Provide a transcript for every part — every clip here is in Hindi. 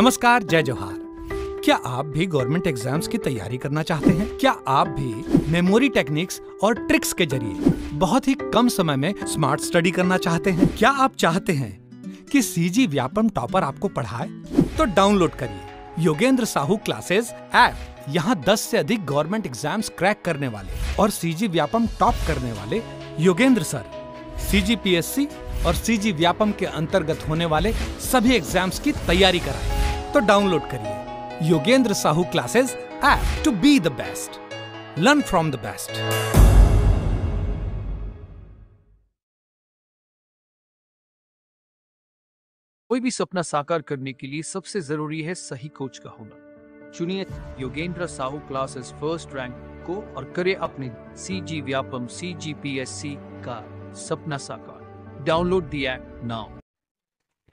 नमस्कार, जय जोहार। क्या आप भी गवर्नमेंट एग्ज़ाम्स की तैयारी करना चाहते हैं? क्या आप भी मेमोरी टेक्निक्स और ट्रिक्स के ज़रिए बहुत ही कम समय में स्मार्ट स्टडी करना चाहते हैं? क्या आप चाहते हैं कि सीजी व्यापम टॉपर आपको पढ़ाए? तो डाउनलोड करिए योगेंद्र साहू क्लासेस ऐप। यहाँ 10 से अधिक गवर्नमेंट एग्ज़ाम्स क्रैक करने वाले और सीजी व्यापम टॉप करने वाले योगेंद्र सर सीजीपीएससी और सीजी व्यापम के अंतर्गत होने वाले सभी एग्ज़ाम्स की तैयारी कराए। तो डाउनलोड करिए Yogendra Sahu classes app to be the best learn from the best कोई भी सपना साकार करने के लिए सबसे ज़रूरी है सही कोच का होना। चुनिए Yogendra Sahu classes first rank को और करे अपने C G Vyapam C G P S C का सपना साकार। डाउनलोड दी ऐप नाउ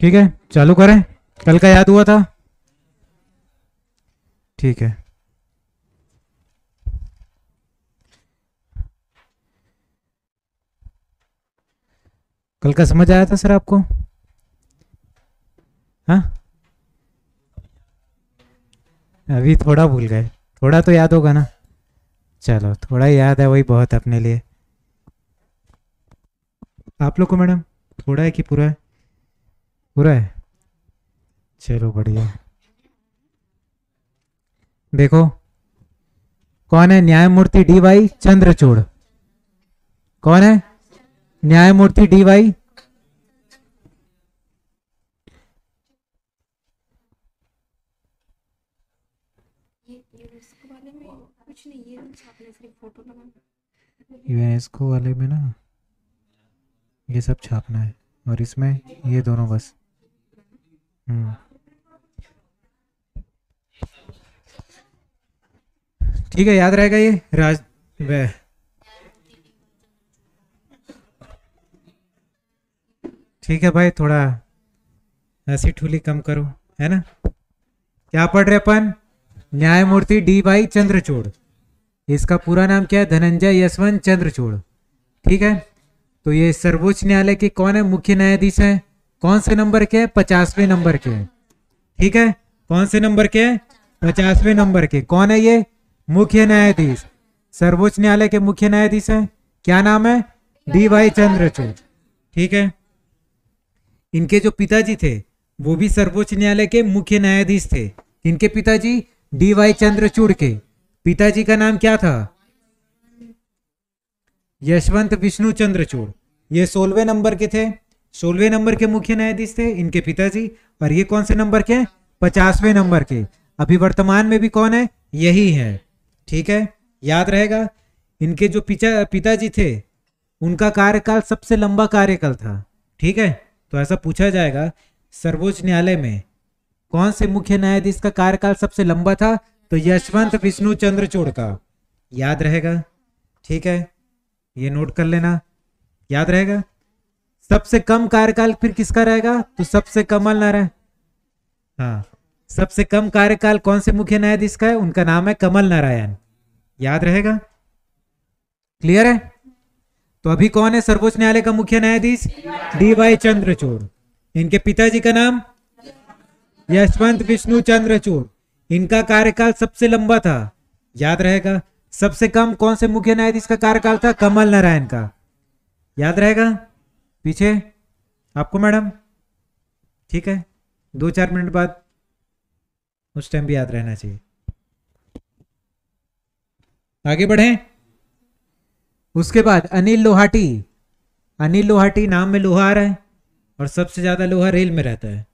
ठीक है चालू करें। कल का याद हुआ था। ठीक है। कल का समझ आया था सर आपको? हाँ? अभी थोड़ा भूल गए। थोड़ा तो याद होगा ना। चलो, थोड़ा याद है वही बहुत अपने लिए। आप लोग को मैडम, थोड़ा है कि पूरा है? पूरा है? चलो बढ़िया। देखो। कौन है न्यायमूर्ति डी वाई चंद्रचूड़? कौन है न्यायमूर्ति डी वाई? यूनेस्को वाले में ना, ये सब छापना है, और इसमें ये दोनों बस। हम्म। ठीक है, याद रहेगा ये? राज वह ठीक है भाई, थोड़ा ऐसी ठुली कम करो, है ना? क्या पढ़ रहे अपन? न्यायमूर्ति डी वाई चंद्रचूड़। इसका पूरा नाम क्या है? धनंजय यशवंत चंद्रचूड़। ठीक है? तो ये सर्वोच्च न्यायालय के कौन है मुख्य न्यायाधीश है? कौन से नंबर के है? पचासवें नंबर के ठीक है? कौन से नंबर के है? पचासवें नंबर के। कौन है ये? मुख्य न्यायाधीश। सर्वोच्च न्यायालय के मुख्य न्यायाधीश है। क्या नाम है? D Y Chandrachud. ठीक है। इनके जो पिताजी थे, वो भी सर्वोच्च न्यायालय के मुख्य न्यायाधीश थे। इनके पिताजी डी वाई चंद्रचूड़ के। पिताजी का नाम क्या था? यशवंत विष्णु चंद्रचूड़। ये सोलवे नंबर के थे। सोलवे नंबर के मुख्य न्यायाधीश थे इनके पिताजी। और ये कौन से नंबर के पचासवें नंबर के। अभी वर्तमान में भी कौन है? यही है। ठीक है? याद रहेगा, इनके जो पिता पिताजी थे, उनका कार्यकाल सबसे लंबा कार्यकाल था, ठीक है? तो ऐसा पूछा जाएगा, सर्वोच्च न्यायालय में कौन से मुख्य न्यायाधीश का कार्यकाल सबसे लंबा था? तो यशवंत विष्णु चंद्रचूड़ का। याद रहेगा, ठीक है? ये नोट कर लेना। याद रहेगा, सबसे कम कार्यकाल फिर किसका रहेगा? तो सबसे कमल नारायण। हाँ। सबसे कम कार्यकाल कौन से मुख्य न्यायाधीश का है? उनका नाम है कमल नारायण। याद रहेगा? क्लियर है? तो अभी कौन है सर्वोच्च न्यायालय का मुख्य न्यायाधीश? D Y Chandrachud. इनके पिताजी का नाम? यशवंत विष्णु चंद्रचूड़। इनका कार्यकाल सबसे लंबा था। याद रहेगा? सबसे कम कौन से मुख्य न्यायाधीश का कार्यकाल था? कमल नारायण का। याद रहेगा? पीछे? आपको मैडम? ठीक है? दो चार मिनट बाद उस टाइम भी याद रहना चाहिए। आगे बढ़े। उसके बाद अनिल लोहाटी। अनिल लोहाटी नाम में लोहा आ रहा है और सबसे ज़्यादा लोहा रेल में रहता है।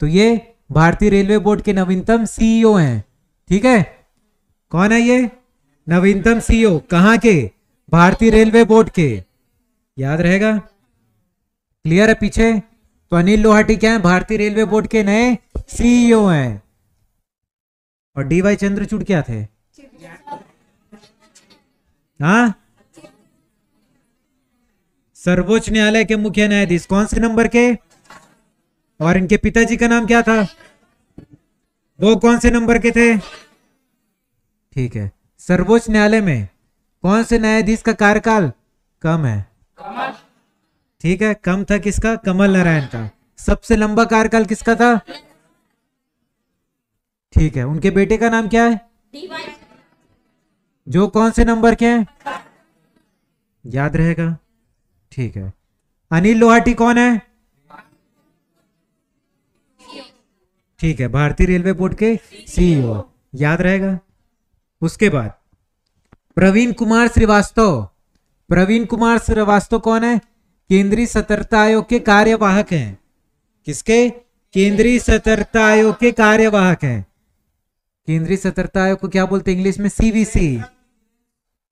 तो ये भारतीय रेलवे बोर्ड के नवीनतम सीईओ हैं। ठीक है? कौन है ये? नवीनतम सीईओ कहाँ के? भारतीय रेलवे बोर्ड के। याद रहेगा? क्लियर है पीछे? तो अनिल लोहाटी क्या है? भारतीय रेलवे बोर्ड के नए सीईओ हैं। और डी वाई चंद्रचूड़ क्या थे? हाँ? सर्वोच्च न्यायालय के मुख्य न्यायाधीश, कौन से नंबर के? और इनके पिताजी का नाम क्या था? वो कौन से नंबर के थे? ठीक है। सर्वोच्च न्यायालय में कौन से न्यायाधीश का कार्यकाल कम है? ठीक है। कम था किसका? कमल नारायण का। सबसे लंबा कार्यकाल किसका था? ठीक है, उनके बेटे का नाम क्या है? जो कौन से नंबर के हैं? याद रहेगा। ठीक है। अनिल लोहाटी कौन है? ठीक है, भारतीय रेलवे बोर्ड के सीईओ याद रहेगा। उसके बाद, प्रवीण कुमार श्रीवास्तव। प्रवीण कुमार श्रीवास्तव कौन है? केंद्रीय सतर्कता आयोग के कार्यवाहक हैं। किसके? केंद्रीय सतर्कता आयोग के कार्यवाहक हैं। केंद्रीय सतर्कता आयोग को क्या बोलते हैं इंग्लिश में? सीवीसी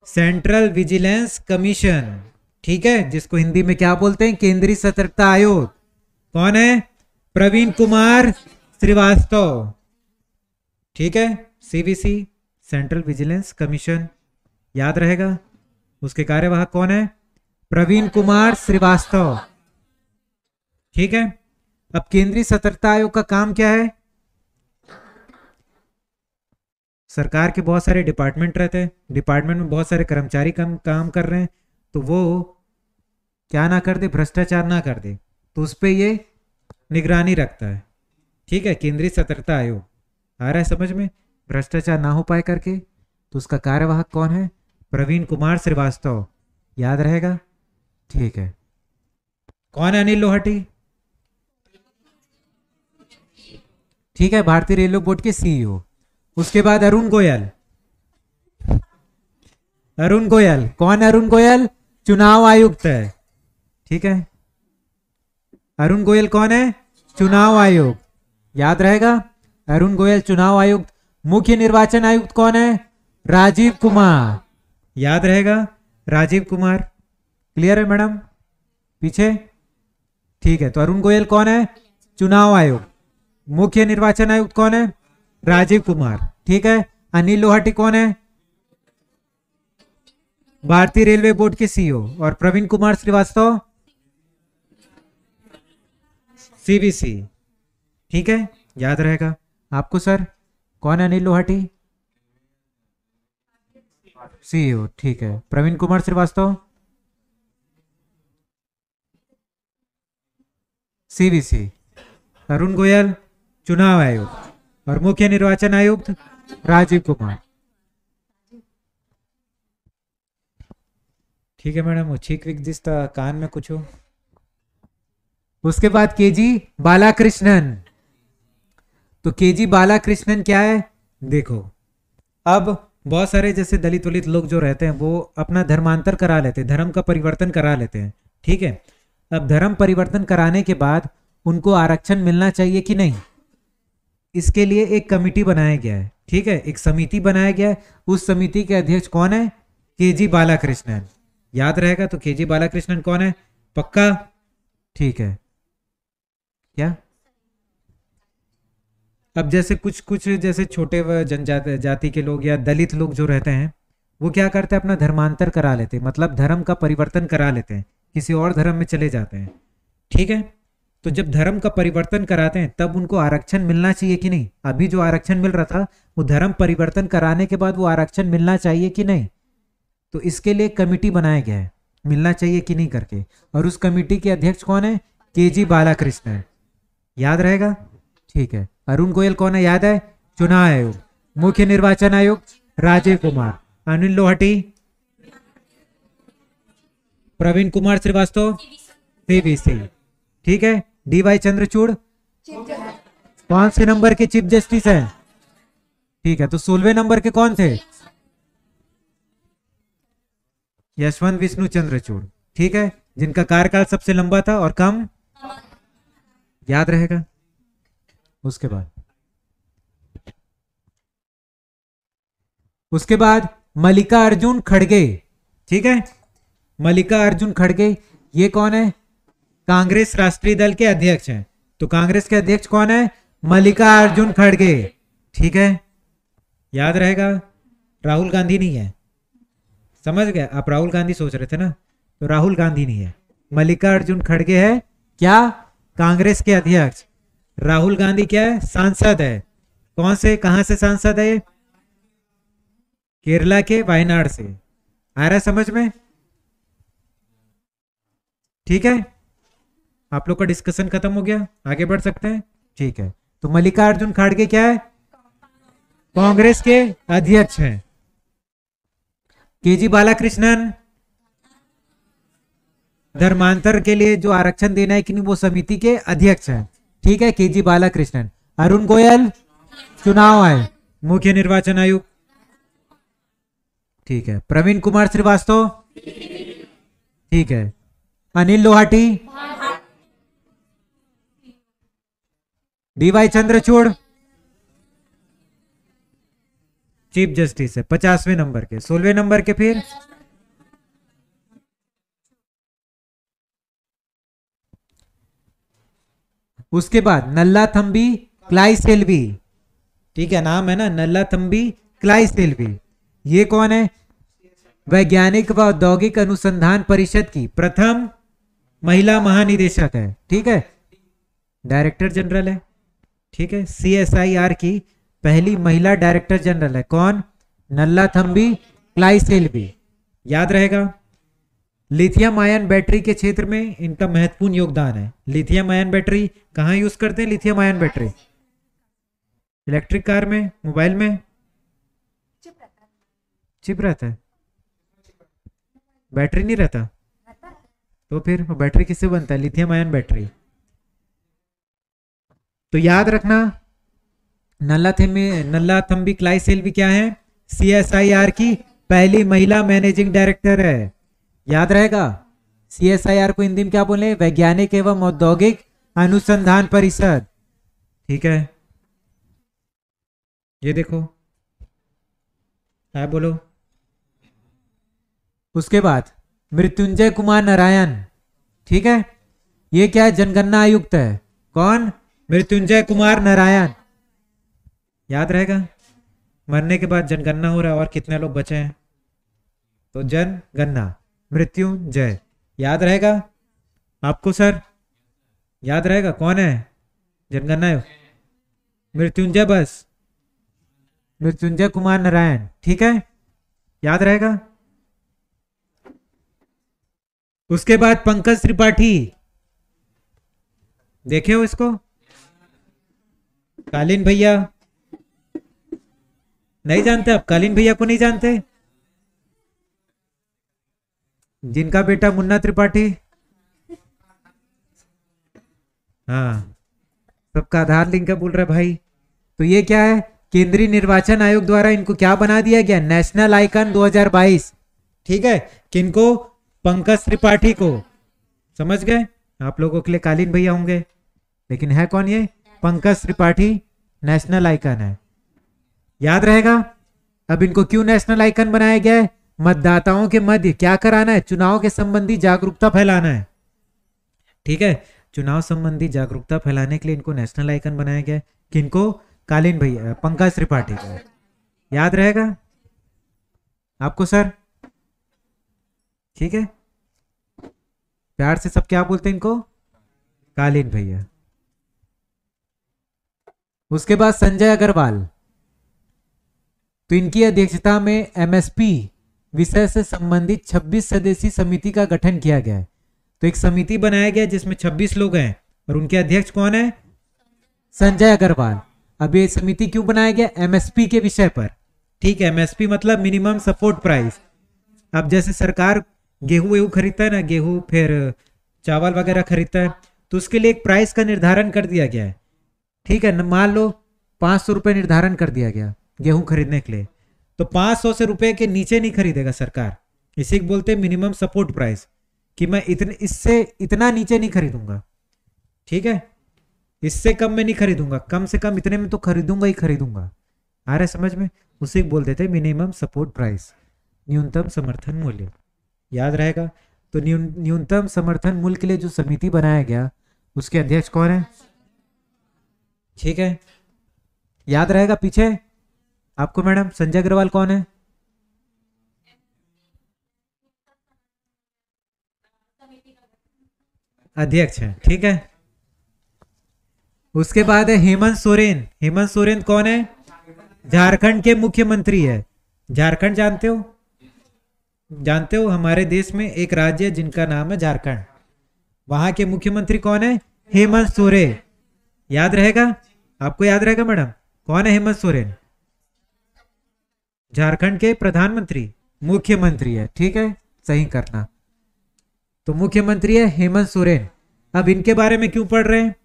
सेंट्रल विजिलेंस कमीशन ठीक है? जिसको हिंदी में क्या बोलते हैं? केंद्रीय सतर्कता आयोग. कौन है? प्रवीण कुमार श्रीवास्तव. ठीक है? सीवीसी सेंट्रल विजिलेंस कमीशन याद रहेगा? उसके कार्यवाहक कौन है? प्रवीण कुमार श्रीवास्तव. ठीक है? अब केंद्रीय सतर्कता आयोग का काम क्या है? सरकार के बहुत सारे डिपार्टमेंट रहते हैं। डिपार्टमेंट में बहुत सारे कर्मचारी कम, काम कर रहे हैं। तो वो क्या ना कर दे, भ्रष्टाचार ना कर दे तो उस पर ये निगरानी रखता है। ठीक है, केंद्रीय सतर्कता आयोग। आ रहा है समझ में? भ्रष्टाचार ना हो पाए करके तो उसका कार्यवाहक कौन है? प्रवीण कुमार श्रीवास्तव। याद रहेगा? ठीक है। कौन है अनिल लोहाटी? ठीक है, भारतीय रेलवे बोर्ड के सीईओ उसके बाद अरुण गोयल। अरुण गोयल। कौन अरुण गोयल? चुनाव आयुक्त है। ठीक है? अरुण गोयल कौन है? चुनाव आयोग याद रहेगा? अरुण गोयल, चुनाव आयुक्त। मुख्य निर्वाचन आयुक्त कौन है? राजीव कुमार। याद रहेगा? राजीव कुमार। क्लियर है, मैडम? पीछे? ठीक है तो अरुण गोयल कौन है? चुनाव आयोग मुख्य निर्वाचन आयुक्त कौन है? राजीव कुमार। ठीक है? अनिल लोहाटी कौन है? भारतीय रेलवे बोर्ड के सीईओ। और प्रवीण कुमार श्रीवास्तव? सीबीसी। ठीक है? याद रहेगा। आपको सर, कौन है अनिल लोहाटी? सीईओ। ठीक है। प्रवीण कुमार श्रीवास्तव? सीबीसी। अरुण गोयल, चुनाव आयोग। और मुख्य निर्वाचन आयुक्त राजीव कुमार। ठीक है मैडम विक दिसता कान में कुछ हो। उसके बाद केजी बालाकृष्णन। तो केजी बालाकृष्णन क्या है? देखो, अब बहुत सारे जैसे दलित वलित लोग जो रहते हैं, वो अपना धर्मांतर करा लेते हैं, धर्म का परिवर्तन करा लेते हैं, ठीक है? अब धर्म परिवर्तन कराने के बाद उनको आरक्षण मिलना चाहिए कि नहीं? इसके लिए एक कमिटी बनाया गया है, ठीक है? एक समिति बनाया गया है। उस समिति के अध्यक्ष कौन है? K G Balakrishnan. याद रहेगा तो केजी बालाकृष्णन कौन है? पक्का? ठीक है। क्या? अब जैसे कुछ कुछ जैसे छोटे जनजाति, जाति के लोग या दलित लोग जो रहते हैं, वो क्या करते हैं? अपना धर्मांतर करा लेते हैं। मतलब धर्म का परिवर्तन करा लेते हैं। किसी और धर्म में चले जाते हैं। ठीक है? तो जब धर्म का परिवर्तन कराते हैं, तब उनको आरक्षण मिलना चाहिए कि नहीं? अभी जो आरक्षण मिल रहा था, वो धर्म परिवर्तन कराने के बाद वो आरक्षण मिलना चाहिए कि नहीं? तो इसके लिए कमिटी बनाया गया है, मिलना चाहिए कि नहीं करके। और उस कमिटी के अध्यक्ष कौन है? के जी बालाकृष्ण याद रहेगा? ठीक है। अरुण गोयल कौन है? याद है? चुनाव आयोग। मुख्य निर्वाचन आयोग राजीव कुमार। अनिल लोहटी। प्रवीण कुमार श्रीवास्तव। सीबीसी ठीक है? D Y Chandrachud? कौन से नंबर के चीफ जस्टिस हैं? ठीक है तो सोलवे नंबर के कौन थे? यशवंत विष्णु चंद्रचूड़। ठीक है, जिनका कार्यकाल सबसे लंबा था और कम? याद रहेगा। उसके बाद। उसके बाद मल्लिका अर्जुन खड़गे। ठीक है मल्लिका अर्जुन खड़गे, ये कौन है? कांग्रेस राष्ट्रीय दल के अध्यक्ष हैं। तो कांग्रेस के अध्यक्ष कौन है? मल्लिका अर्जुन खड़गे। ठीक है? याद रहेगा, राहुल गांधी नहीं है। समझ गए? आप राहुल गांधी सोच रहे थे ना? तो राहुल गांधी नहीं है। मल्लिका अर्जुन खड़गे है। क्या? कांग्रेस के अध्यक्ष। राहुल गांधी क्या है? सांसद है। कौन से, कहाँ से सांसद है केरला के वायनाड से। आ रहा है समझ में? ठीक है? आप लोग का डिस्कशन खत्म हो गया? आगे बढ़ सकते हैं? ठीक है। तो मल्लिकार्जुन खड़गे क्या है? कांग्रेस के अध्यक्ष हैं। केजी बालाकृष्णन, धर्मांतर के लिए जो आरक्षण देना है कि नहीं, वो समिति के अध्यक्ष हैं। ठीक है के जी बालाकृष्णन। अरुण गोयल, चुनाव आए। मुख्य निर्वाचन आयुक्त। ठीक है। प्रवीण कुमार श्रीवास्तव। ठीक है। Anil Lohati. D Y Chandrachud chief justice है, पचासवें नंबर के सोलवे नंबर के फिर। उसके बाद नल्ला थम्बी क्लाई सेल्वी ठीक है, नाम है ना नल्ला थम्बी क्लाई सेल्वी ये कौन है? वैज्ञानिक व औद्योगिक अनुसंधान परिषद की प्रथम महिला महानिदेशक है। ठीक है? डायरेक्टर जनरल है। ठीक है? सीएसआईआर की पहली महिला डायरेक्टर जनरल है। कौन? नल्ला थम्बी क्लाई सेल्वी। याद रहेगा? लिथियम आयन बैटरी के क्षेत्र में इनका महत्वपूर्ण योगदान है। लिथियम आयन बैटरी कहाँ यूज़ करते हैं? Lithium ion battery. Electric car में? मोबाइल में? चिप रहता है। बैटरी नहीं रहता? तो फिर बैटरी किससे बनता है? Lithium ion battery. तो याद रखना नल्ला थम्बी नल्ला थम्बी क्लाई सेल भी क्या है सीएसआईआर की पहली महिला मैनेजिंग डायरेक्टर है। याद रहेगा सीएसआईआर को हिंदी में क्या बोले? वैज्ञानिक एवं औद्योगिक अनुसंधान परिषद। ठीक है? ये देखो। है बोलो। उसके बाद, मृत्युंजय कुमार नारायण। ठीक है? ये क्या जनगणना आयुक्त है। कौन? मृत्युंजय कुमार नारायण। याद रहेगा? मरने के बाद जनगणना हो रहा है और कितने लोग बचे हैं? तो जनगणना, मृत्युंजय। याद रहेगा? आपको सर? याद रहेगा? कौन है? जनगणना मृत्युंजय बस। मृत्युंजय कुमार नारायण, ठीक है? याद रहेगा? उसके बाद पंकज त्रिपाठी। देखे हो इसको? कालीन भैया। नहीं जानते? आप कालीन भैया को नहीं जानते? जिनका बेटा मुन्ना त्रिपाठी। हाँ। सबका आधार लिंक बोल रहे भाई। तो ये क्या है? केंद्रीय निर्वाचन आयोग द्वारा इनको क्या बना दिया गया? नेशनल आइकन 2022 ठीक है? किनको? पंकज त्रिपाठी को। समझ गए? आप लोगों के लिए कालीन भैया होंगे। लेकिन है कौन ये? पंकज त्रिपाठी नेशनल आइकन है। याद रहेगा, अब इनको क्यों नेशनल आइकन बनाया गया है? मतदाताओं के मध्य क्या कराना है? चुनाव के संबंधी जागरूकता फैलाना है। ठीक है, चुनाव संबंधी जागरूकता फैलाने के लिए इनको नेशनल आइकन बनाया गया है। किनको? कालीन भैया, पंकज त्रिपाठी को। याद रहेगा? आपको सर? ठीक है। प्यार से सब क्या बोलते हैं इनको? कालीन भैया। उसके बाद संजय अग्रवाल। तो इनकी अध्यक्षता में एमएसपी विषय से संबंधित 26 सदस्यीय समिति का गठन किया गया है। तो एक समिति बनाया गया जिसमें 26 लोग हैं और उनके अध्यक्ष कौन है? संजय अग्रवाल। अब ये समिति क्यों बनाया गया? एमएसपी के विषय पर। ठीक है एमएसपी मतलब मिनिमम सपोर्ट प्राइस अब जैसे सरकार गेहूँ वेहूं खरीदता है ना, गेहूँ, फिर चावल वगैरह खरीदता है तो उसके लिए एक प्राइस का निर्धारण कर दिया गया है। ठीक है मान लो पाँच सौ रुपये निर्धारण कर दिया गया गेहूँ खरीदने के लिए तो पाँच सौ से रुपए के नीचे नहीं खरीदेगा सरकार। इसी को बोलते हैं मिनिमम सपोर्ट प्राइस कि मैं इतने, इससे इतना नीचे नहीं खरीदूँगा। ठीक है? इससे कम में नहीं खरीदूँगा। कम से कम इतने में तो खरीदूँगा ही खरीदूँगा। आ रहा समझ में? उसे बोल देते मिनिमम सपोर्ट प्राइस न्यूनतम समर्थन मूल्य। याद रहेगा? तो न्यूनतम समर्थन मूल्य के लिए जो समिति बनाया गया, उसके अध्यक्ष कौन है? ठीक है? याद रहेगा पीछे? आपको मैडम, संजय अग्रवाल कौन है? अध्यक्ष है, ठीक है? उसके बाद है हेमंत सोरेन। हेमंत सोरेन कौन है? झारखंड के मुख्यमंत्री है। झारखंड जानते हो? जानते हो? हमारे देश में एक राज्य है जिनका नाम है झारखंड। वहाँ के मुख्यमंत्री कौन है? हेमंत सोरेन। याद रहेगा? आपको याद रहेगा, मैडम? कौन है हेमंत सोरेन? झारखंड के प्रधानमंत्री, मुख्यमंत्री है, ठीक है? सही करना। तो मुख्यमंत्री है हेमंत सोरेन। अब इनके बारे में क्यों पढ़ रहे हैं?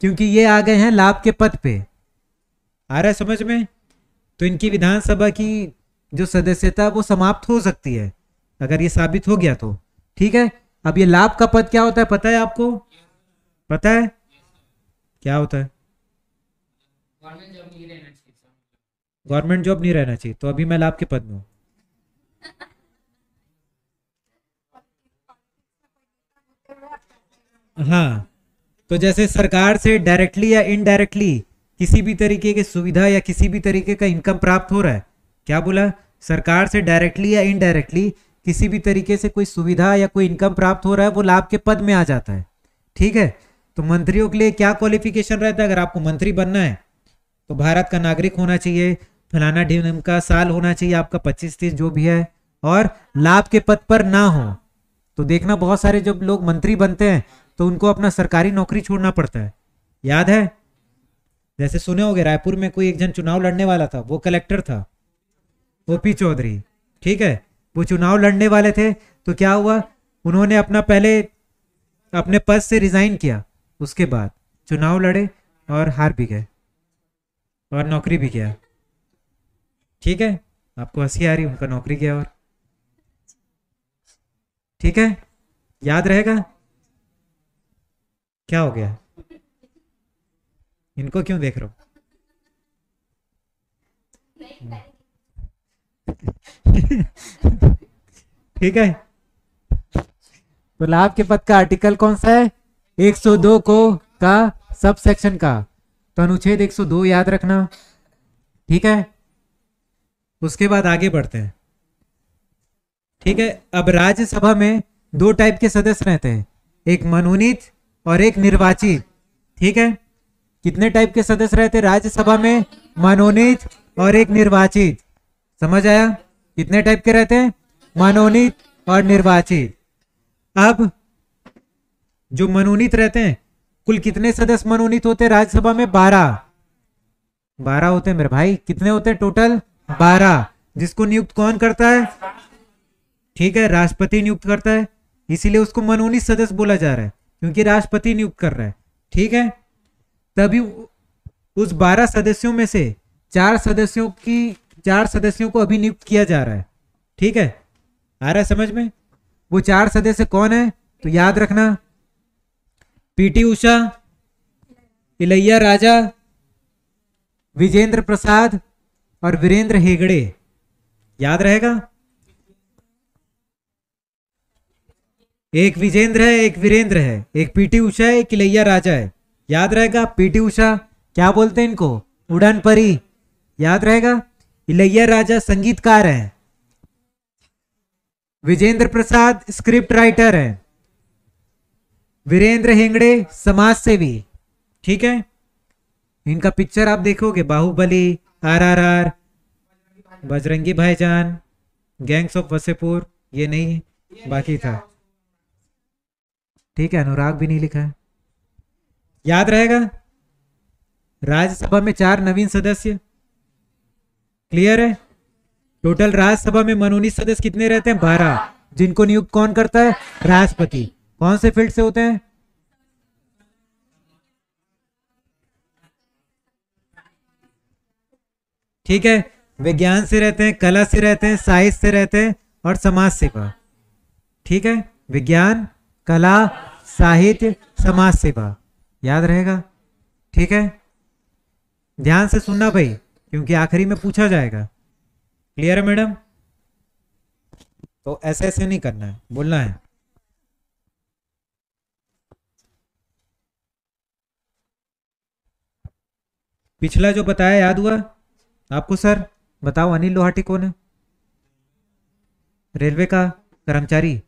क्योंकि ये आ गए हैं लाभ के पद पे। आ रहा है समझ में? तो इनकी विधानसभा की जो सदस्यता वो समाप्त हो सकती है। अगर ये साबित हो गया तो ठीक है? अब ये लाभ का पद क्या होता है, पता है आपको? पता है? क्या होता है? गवर्नमेंट जॉब नहीं रहना चाहिए तो अभी मैं लाभ के पद में हूँ। हाँ तो जैसे सरकार से डायरेक्टली या इनडायरेक्टली किसी भी तरीके की सुविधा या किसी भी तरीके का इनकम प्राप्त हो रहा है क्या बोला? सरकार से डायरेक्टली या इनडायरेक्टली किसी भी तरीके से कोई सुविधा या कोई इनकम प्राप्त हो रहा है वो लाभ के पद में आ जाता है। ठीक है? तो मंत्रियों के लिए क्या क्वालिफिकेशन रहता है? अगर आपको मंत्री बनना है तो भारत का नागरिक होना चाहिए, फलाना ढिम का साल होना चाहिए, आपका पच्चीस तीस जो भी है, और लाभ के पद पर ना हो तो देखना बहुत सारे जब लोग मंत्री बनते हैं तो उनको अपना सरकारी नौकरी छोड़ना पड़ता है। याद है? जैसे सुने होगे, रायपुर में कोई एक जन चुनाव लड़ने वाला था, वो कलेक्टर था ओपी चौधरी, ठीक है? वो चुनाव लड़ने वाले थे तो क्या हुआ? उन्होंने अपना पहले अपने पद से रिजाइन किया। उसके बाद चुनाव लड़े और हार भी गए और नौकरी भी गया ठीक है? आपको हँसी आ रही, उनका नौकरी किया और। ठीक है? याद रहेगा? क्या हो गया? इनको क्यों देख रहे हो? ठीक है? लाभ के पद का आर्टिकल कौन सा है? 102 को का सब सेक्शन का तो अनुच्छेद 102 याद रखना। ठीक है? उसके बाद आगे बढ़ते हैं। ठीक है? अब राज्यसभा में दो टाइप के सदस्य रहते हैं। एक मनोनीत और एक निर्वाचित। ठीक है? कितने टाइप के सदस्य रहते हैं राज्यसभा में? मनोनीत और एक निर्वाचित। समझ आया? कितने टाइप के रहते हैं? मनोनीत और निर्वाचित। अब जो मनोनीत रहते हैं। कुल कितने सदस्य मनोनीत होते हैं राज्यसभा में? बारह। बारह होते हैं मेरे भाई। कितने होते हैं टोटल? बारह। जिसको नियुक्त कौन करता है? ठीक है, राष्ट्रपति नियुक्त करता है। इसीलिए उसको मनोनीत सदस्य बोला जा रहा है, क्योंकि राष्ट्रपति नियुक्त कर रहा है। ठीक है? तभी उस बारह सदस्यों में से चार सदस्यों की, चार सदस्यों को अभी नियुक्त किया जा रहा है। ठीक है? आ रहा है समझ में? वो चार सदस्य कौन है? तो याद रखना पीटी उषा, इलैया राजा, विजेंद्र प्रसाद और वीरेंद्र हेगड़े। याद रहेगा? एक विजेंद्र है, एक वीरेंद्र है, एक पीटी उषा है, एक इलैया राजा है। याद रहेगा? पीटी उषा, क्या बोलते हैं इनको? उड़न परी याद रहेगा? इलैया राजा संगीतकार है। विजेंद्र प्रसाद स्क्रिप्ट राइटर है। वीरेंद्र हेंगड़े समाज सेवी ठीक है? इनका पिक्चर आप देखोगे, Baahubali, R R R, Bajrangi Bhaijaan gangs of Wasseypur ये नहीं, बाकी था। ठीक है, अनुराग भी नहीं लिखा है। याद रहेगा? राज्यसभा में चार नवीन सदस्य। क्लियर है? टोटल राज्यसभा में मनोनीत सदस्य कितने रहते हैं? बारह। जिनको नियुक्त कौन करता है? राष्ट्रपति। कौन से फ़ील्ड से होते हैं? ठीक है, विज्ञान से रहते हैं, कला से रहते हैं साहित्य से रहते हैं और समाज सेवा। ठीक है, विज्ञान, कला, साहित्य, समाज सेवा। याद रहेगा? ठीक है? ध्यान से सुनना भाई, क्योंकि आखिरी में पूछा जाएगा। क्लियर है मैडम? तो ऐसे ऐसे नहीं करना है, बोलना है। पिछला जो बताया याद हुआ? आपको सर, बताओ अनिल लोहाटी कौन है? रेलवे का कर्मचारी।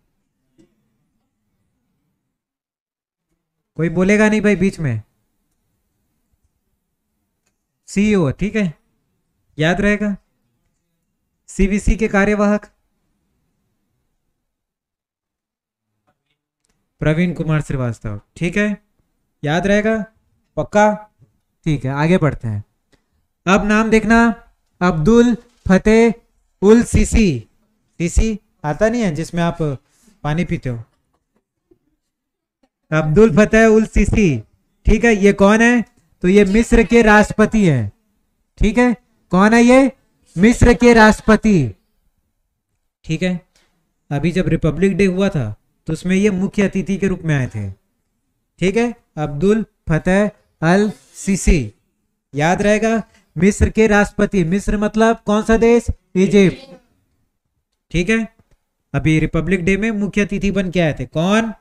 कोई बोलेगा नहीं भाई बीच में। सीईओ ठीक है? याद रहेगा? सीवीसी के कार्यवाहक। प्रवीण कुमार श्रीवास्तव, ठीक है? याद रहेगा? पक्का? ठीक है, आगे बढ़ते हैं। अब नाम देखना, Abdel Fattah el Sisi. Sisi आता नहीं है जिसमें आप पानी पीते हो? अब्दुल फतेह उल सीसी, ठीक है, ये कौन है? तो ये मिस्र के राष्ट्रपति है। ठीक है, कौन है ये? मिस्र के राष्ट्रपति। ठीक है, अभी जब रिपब्लिक डे हुआ था तो उसमें ये मुख्य अतिथि के रूप में आए थे। ठीक है, अब्दुल फतेह अल सीसी याद रहेगा? मिस्र के राष्ट्रपति। मिस्र मतलब कौन सा देश? इजिप्ट। ठीक है? अभी रिपब्लिक डे में मुख्य अतिथि बन के आए थे। कौन?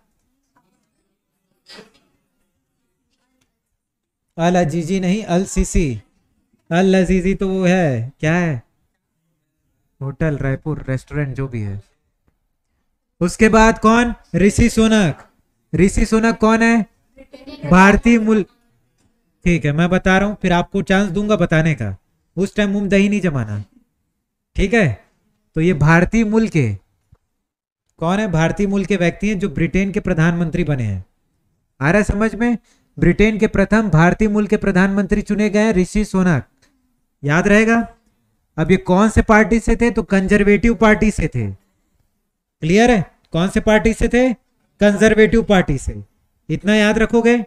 अल अजीजी नहीं अल सीसी अल अजीजी तो वो है। क्या है? होटल, रायपुर रेस्टोरेंट, जो भी है। उसके बाद कौन? ऋषि सोनक। ऋषि सोनक कौन है? भारतीय मूल ठीक है, मैं बता रहा हूँ, फिर आपको चांस दूँगा बताने का। उस टाइम मुँह दही नहीं जमाना। ठीक है? तो ये भारतीय मूल के, कौन है भारतीय मूल के व्यक्ति हैं जो ब्रिटेन के प्रधानमंत्री बने हैं? आ रहा समझ में? ब्रिटेन के प्रथम भारतीय मूल के प्रधानमंत्री चुने गए ऋषि सोनक। याद रहेगा? अब ये कौन से पार्टी से थे? तो कंजर्वेटिव पार्टी से थे। क्लियर है? कौन से पार्टी से थे? कंजर्वेटिव पार्टी से। इतना याद रखोगे?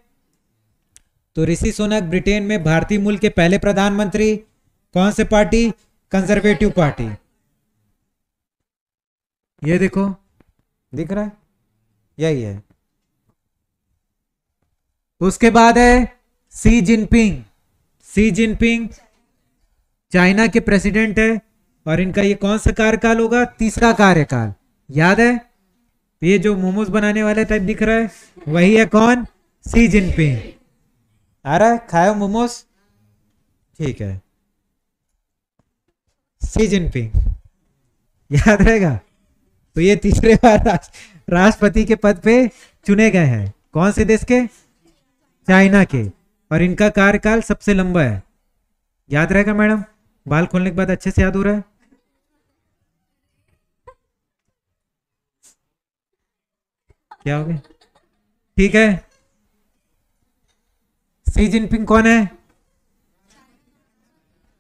तो ऋषि सोनक ब्रिटेन में भारतीय मूल के पहले प्रधानमंत्री कौन से पार्टी? Conservative party. ये देखो, दिख रहा है? यही है। उसके बाद है Xi Jinping. Xi Jinping China के प्रेसिडेंट है और इनका ये कौन सा कार्यकाल होगा? तीसरा कार्यकाल। याद है? ये जो मोमोज बनाने वाले टाइप दिख रहा है, वही है कौन? सी जिनपिंग। आ रहा है खाओ मोमोज। ठीक है। सी जिनपिंग याद रहेगा? तो ये तीसरे बार राष्ट्रपति के पद पे चुने गए हैं। कौन से देश के? चाइना के। और इनका कार्यकाल सबसे लंबा है। याद रहेगा मैडम? बाल खोलने के बाद अच्छे से याद हो रहा है। क्या हो गया? ठीक है। सी जिनपिंग कौन है?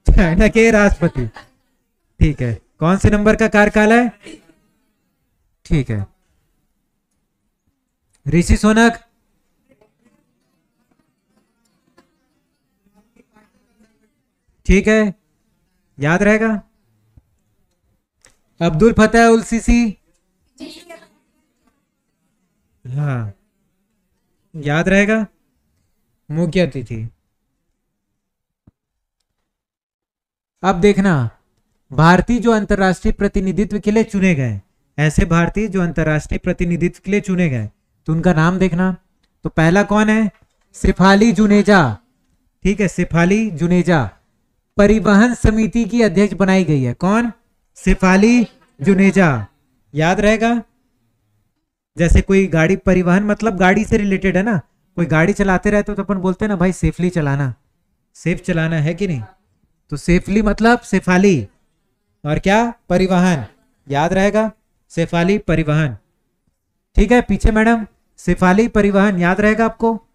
चाइना के राष्ट्रपति। ठीक है। कौन से नंबर का कार्यकाल है? ठीक है। ऋषि सोनक। ठीक है। याद रहेगा? Abdel Fattah el Sisi. हाँ। याद रहेगा? मुख्य अतिथि अब देखना, भारतीय जो अंतरराष्ट्रीय प्रतिनिधित्व के लिए चुने गए, ऐसे भारतीय जो अंतरराष्ट्रीय प्रतिनिधित्व के लिए चुने गए तो उनका नाम देखना। तो पहला कौन है? सिफाली जुनेजा। ठीक है, सिफाली जुनेजा। परिवहन समिति की अध्यक्ष बनाई गई है। कौन? सिफाली जुनेजा। याद रहेगा? जैसे कोई गाड़ी, परिवहन मतलब गाड़ी से रिलेटेड है ना कोई गाड़ी चलाते रहते तो अपन बोलते हैं ना, भाई सेफली चलाना। सेफ़ चलाना है कि नहीं? तो सेफली मतलब सेफाली और क्या? परिवहन। याद रहेगा? सेफाली परिवहन। ठीक है, पीछे मैडम सेफाली परिवहन, याद रहेगा आपको?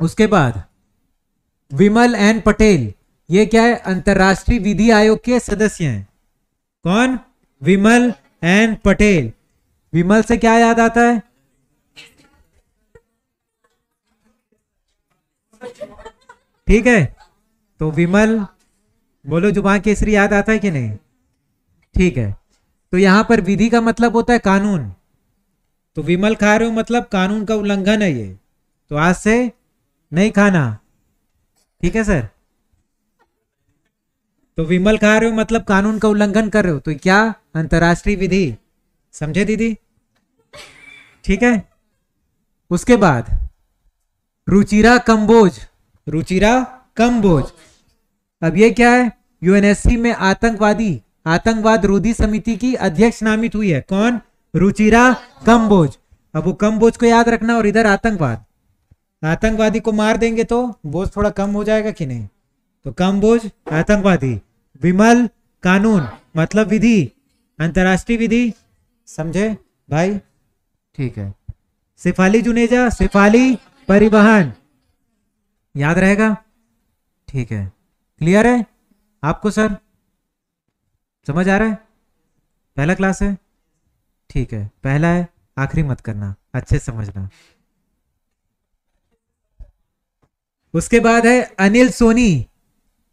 उसके बाद, विमल एन पटेल, ये क्या है? अंतरराष्ट्रीय विधि आयोग के सदस्य हैं। कौन? विमल एन पटेल। विमल से क्या याद आता है? ठीक है? तो विमल, बोलो ज़ुबान केसरी याद आता है कि नहीं? ठीक है। तो यहाँ पर विधि का मतलब होता है कानून। तो विमल खा रहे हो मतलब कानून का उल्लंघन है ये। तो आज से नहीं खाना। ठीक है, सर? तो विमल खा रहे हो मतलब कानून का उल्लंघन कर रहे हो। तो क्या? अंतरराष्ट्रीय विधि। समझे दीदी? ठीक है? उसके बाद, रुचिरा कंबोज। रुचिरा कंबोज अब ये क्या है? यूएनएससी में आतंकवादी, आतंकवाद रोधी समिति की अध्यक्ष नामित हुई है। कौन? रुचिरा, कम्बोज। अब वो कंबोज को याद रखना और इधर आतंकवाद। आतंकवादी को मार देंगे तो बोझ थोड़ा कम हो जाएगा कि नहीं? तो कम बोझ आतंकवादी। विमल, कानून मतलब विधि। अंतरराष्ट्रीय विधि। समझे? भाई? ठीक है। सिफाली जुनेजा, सिफाली परिवहन। याद रहेगा? ठीक है। क्लियर है? आपको सर? समझ आ रहा है? पहला क्लास है? ठीक है। पहला है, आखिरी मत करना। अच्छे समझना। उसके बाद है, अनिल सोनी।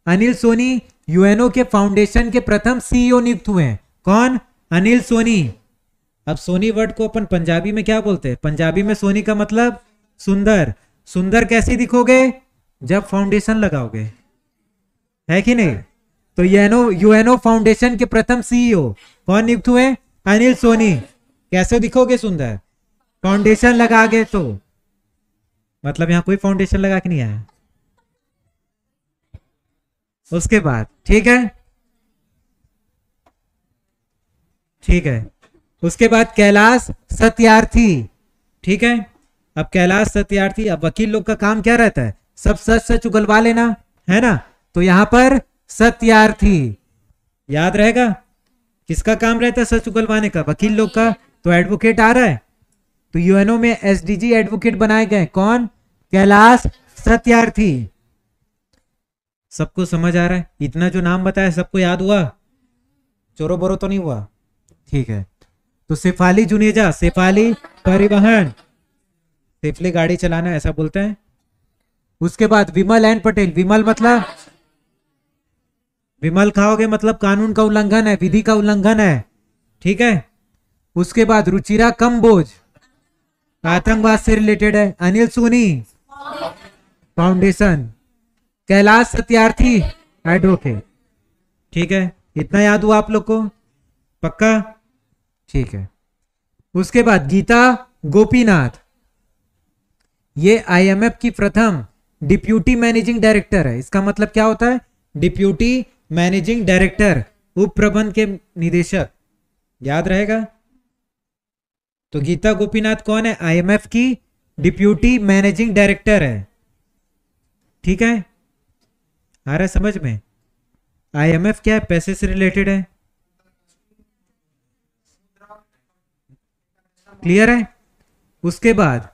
अनिल सोनी यूएनओ के फाउंडेशन के प्रथम सीईओ नियुक्त हुए हैं। कौन? अनिल सोनी। अब सोनी वर्ड को अपन पंजाबी में क्या बोलते हैं? पंजाबी में सोनी का मतलब सुंदर। सुंदर कैसे दिखोगे? जब फाउंडेशन लगाओगे। है कि नहीं? तो यूएनओ यूएनओ फाउंडेशन के प्रथम सीईओ कौन नियुक्त हुए? अनिल सोनी। कैसे दिखोगे सुंदर? फाउंडेशन लगा गए तो। मतलब यहाँ कोई फाउंडेशन लगा के नहीं आया। उसके बाद, ठीक है? ठीक है। उसके बाद कैलाश सत्यार्थी। ठीक है? अब कैलाश सत्यार्थी, अब वकील लोग का काम क्या रहता है? सब सच सच उगलवा लेना, है ना? तो यहाँ पर सत्यार्थी, याद रहेगा? किसका काम रहता है सच उगलवाने का? वकील लोग का? तो एडवोकेट आ रहा है। तो यूएनओ में एसडीजी एडवोकेट बनाए गए कौन? कैलाश सत्यार्थी। सबको समझ आ रहा है? इतना जो नाम बताया, सबको याद हुआ? चोरो बोरो तो नहीं हुआ? ठीक है। तो सिफाली जुनेजा, सिफाली परिवहन। सेफली गाड़ी चलाना, ऐसा बोलते हैं। उसके बाद विमल एन पटेल। विमल मतलब? विमल खाओगे मतलब कानून का उल्लंघन है, विधि का उल्लंघन है। ठीक है? उसके बाद रुचिरा कम्बोज आतंकवाद से रिलेटेड है। अनिल सोनी। फाउंडेशन कैलाश सत्यार्थी। एडवोकेट ठीक है? इतना याद हुआ आप लोग को? पक्का? ठीक है। उसके बाद गीता गोपीनाथ। ये आईएमएफ की प्रथम डिप्यूटी मैनेजिंग डायरेक्टर है। इसका मतलब क्या होता है? डिप्यूटी मैनेजिंग डायरेक्टर उप प्रबंध के निदेशक। याद रहेगा? तो गीता गोपीनाथ कौन है? आईएमएफ की डिप्यूटी मैनेजिंग डायरेक्टर है। ठीक है? आ रहा है समझ में? आईएमएफ क्या है? पैसे से रिलेटेड है। क्लियर है? उसके बाद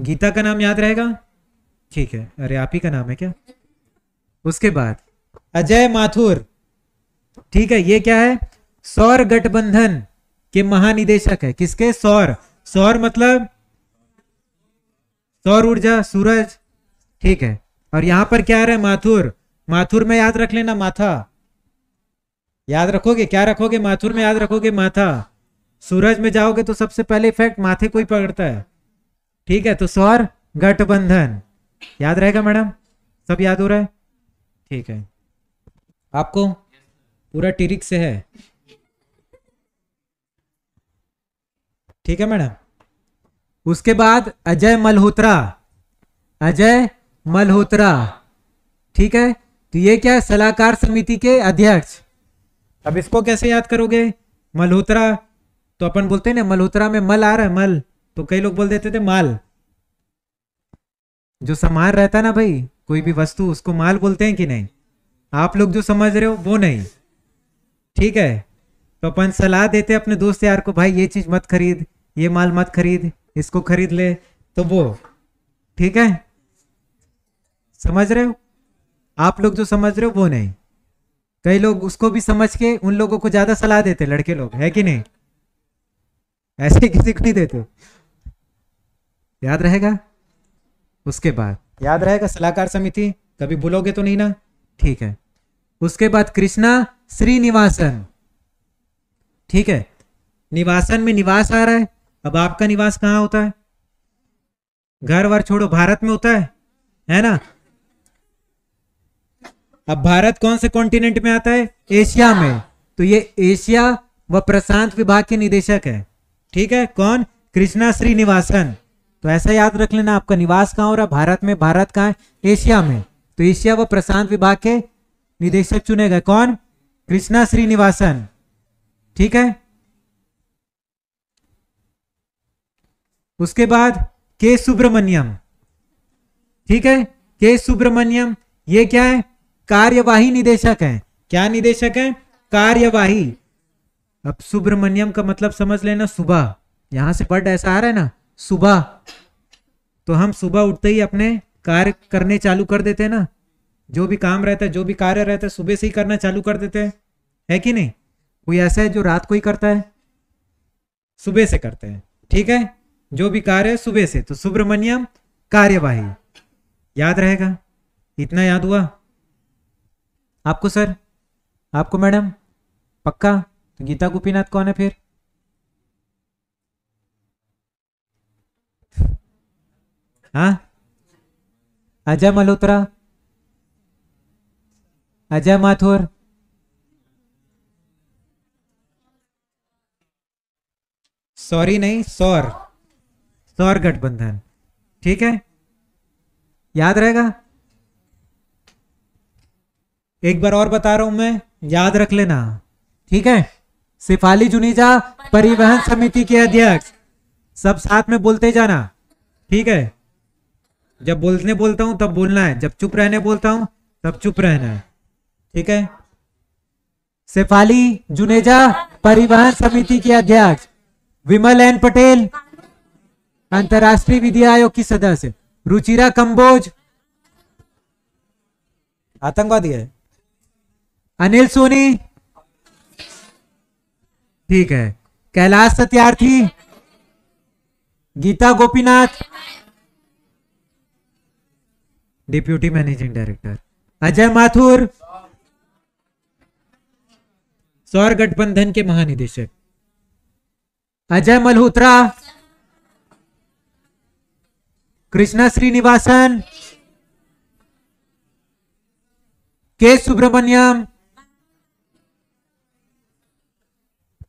गीता का नाम याद रहेगा? ठीक है। अरे, आप ही का नाम है क्या? उसके बाद, अजय माथुर। ठीक है, ये क्या है? सौर गठबंधन के महानिदेशक है। किसके? सौर। सौर मतलब सौर ऊर्जा, सूरज। ठीक है। और यहाँ पर क्या रहा है? माथुर। माथुर में याद रख लेना, माथा। याद रखोगे? क्या रखोगे? माथुर में याद रखोगे? माथा। सूरज में जाओगे तो सबसे पहले इफ़ेक्ट माथे को ही पकड़ता है। ठीक है तो सौर गठबंधन। याद रहेगा मैडम? सब याद हो रहा है? ठीक है। आपको पूरा टिरिक से है। ठीक है मैडम। उसके बाद अजय मल्होत्रा। अजय मल्होत्रा। ठीक है? तो ये क्या है? सलाहकार समिति के अध्यक्ष। अब इसको कैसे याद करोगे? मल्होत्रा। तो अपन बोलते हैं ना, मल्होत्रा में मल आ रहा है, मल। तो कई लोग बोल देते थे, माल। जो सामान रहता है ना भाई कोई भी वस्तु उसको माल बोलते हैं कि नहीं? आप लोग जो समझ रहे हो वो नहीं। ठीक है? तो अपन सलाह देते अपने दोस्त यार को भाई ये चीज़ मत खरीद ये माल मत खरीद इसको खरीद ले। तो वो ठीक है? समझ रहे हो? आप लोग जो समझ रहे हो वो नहीं। कई लोग उसको भी समझ के उन लोगों को ज़्यादा सलाह देते लड़के लोग है कि नहीं? ऐसे किसी को नहीं देते। याद रहेगा? उसके बाद। याद रहेगा सलाहकार समिति कभी भूलोगे तो नहीं ना? ठीक है। उसके बाद कृष्णा श्रीनिवासन। ठीक है। निवासन में निवास आ रहा है। अब आपका निवास कहाँ होता है? घर वर छोड़ो भारत में होता है। है ना? अब भारत कौन से कॉन्टिनेंट में आता है? एशिया में। तो ये एशिया व प्रशांत विभाग के निदेशक है। ठीक है? कौन? कृष्णा श्रीनिवासन। तो ऐसा याद रख लेना आपका निवास कहाँ हो रहा भारत में, भारत कहाँ एशिया में। तो एशिया व प्रशांत विभाग के निदेशक चुने गए। कौन? कृष्णा श्रीनिवासन। ठीक है? उसके बाद के सुब्रमण्यम। ठीक है? के सुब्रमण्यम, ये क्या है? कार्यवाही निदेशक है। क्या निदेशक है? कार्यवाही। अब सुब्रमण्यम का मतलब समझ लेना सुबह। यहाँ से वर्ड ऐसा आ रहा है ना? सुबह। तो हम सुबह उठते ही अपने कार्य करने चालू कर देते हैं ना। जो भी काम रहता है, जो भी कार्य रहता है, सुबह से ही करना चालू कर देते हैं। है कि नहीं? कोई ऐसा है जो रात को ही करता है? सुबह से करते हैं। ठीक है? जो भी कार्य है, सुबह से। तो सुब्रमण्यम कार्यवाही। याद रहेगा? इतना याद हुआ? आपको सर? आपको मैडम? पक्का? तो गीता गोपीनाथ कौन है फिर? हाँ? अजय मल्होत्रा। अजय माथुर। सॉरी नहीं, सौर। सौर गठबंधन। ठीक है? याद रहेगा? एक बार और बता रहा हूँ मैं, याद रख लेना। ठीक है? सिफाली जुनीजा परिवहन समिति के अध्यक्ष। सब साथ में बोलते जाना। ठीक है? जब बोलने बोलता हूँ, तब बोलना है। जब चुप रहने बोलता हूँ, तब चुप रहना है। ठीक है? शेफाली जुनेजा परिवहन समिति के अध्यक्ष विमल एन पटेल, अंतर्राष्ट्रीय विधि आयोग की सदस्य। रुचिरा कंबोज आतंकवादी है। अनिल सोनी। ठीक है। Kailash Satyarthi. Gita Gopinath. Deputy managing director Ajay Mathur सौर गठबंधन के महानिदेशक अजय मल्होत्रा कृष्णा श्रीनिवासन के सुब्रमण्यम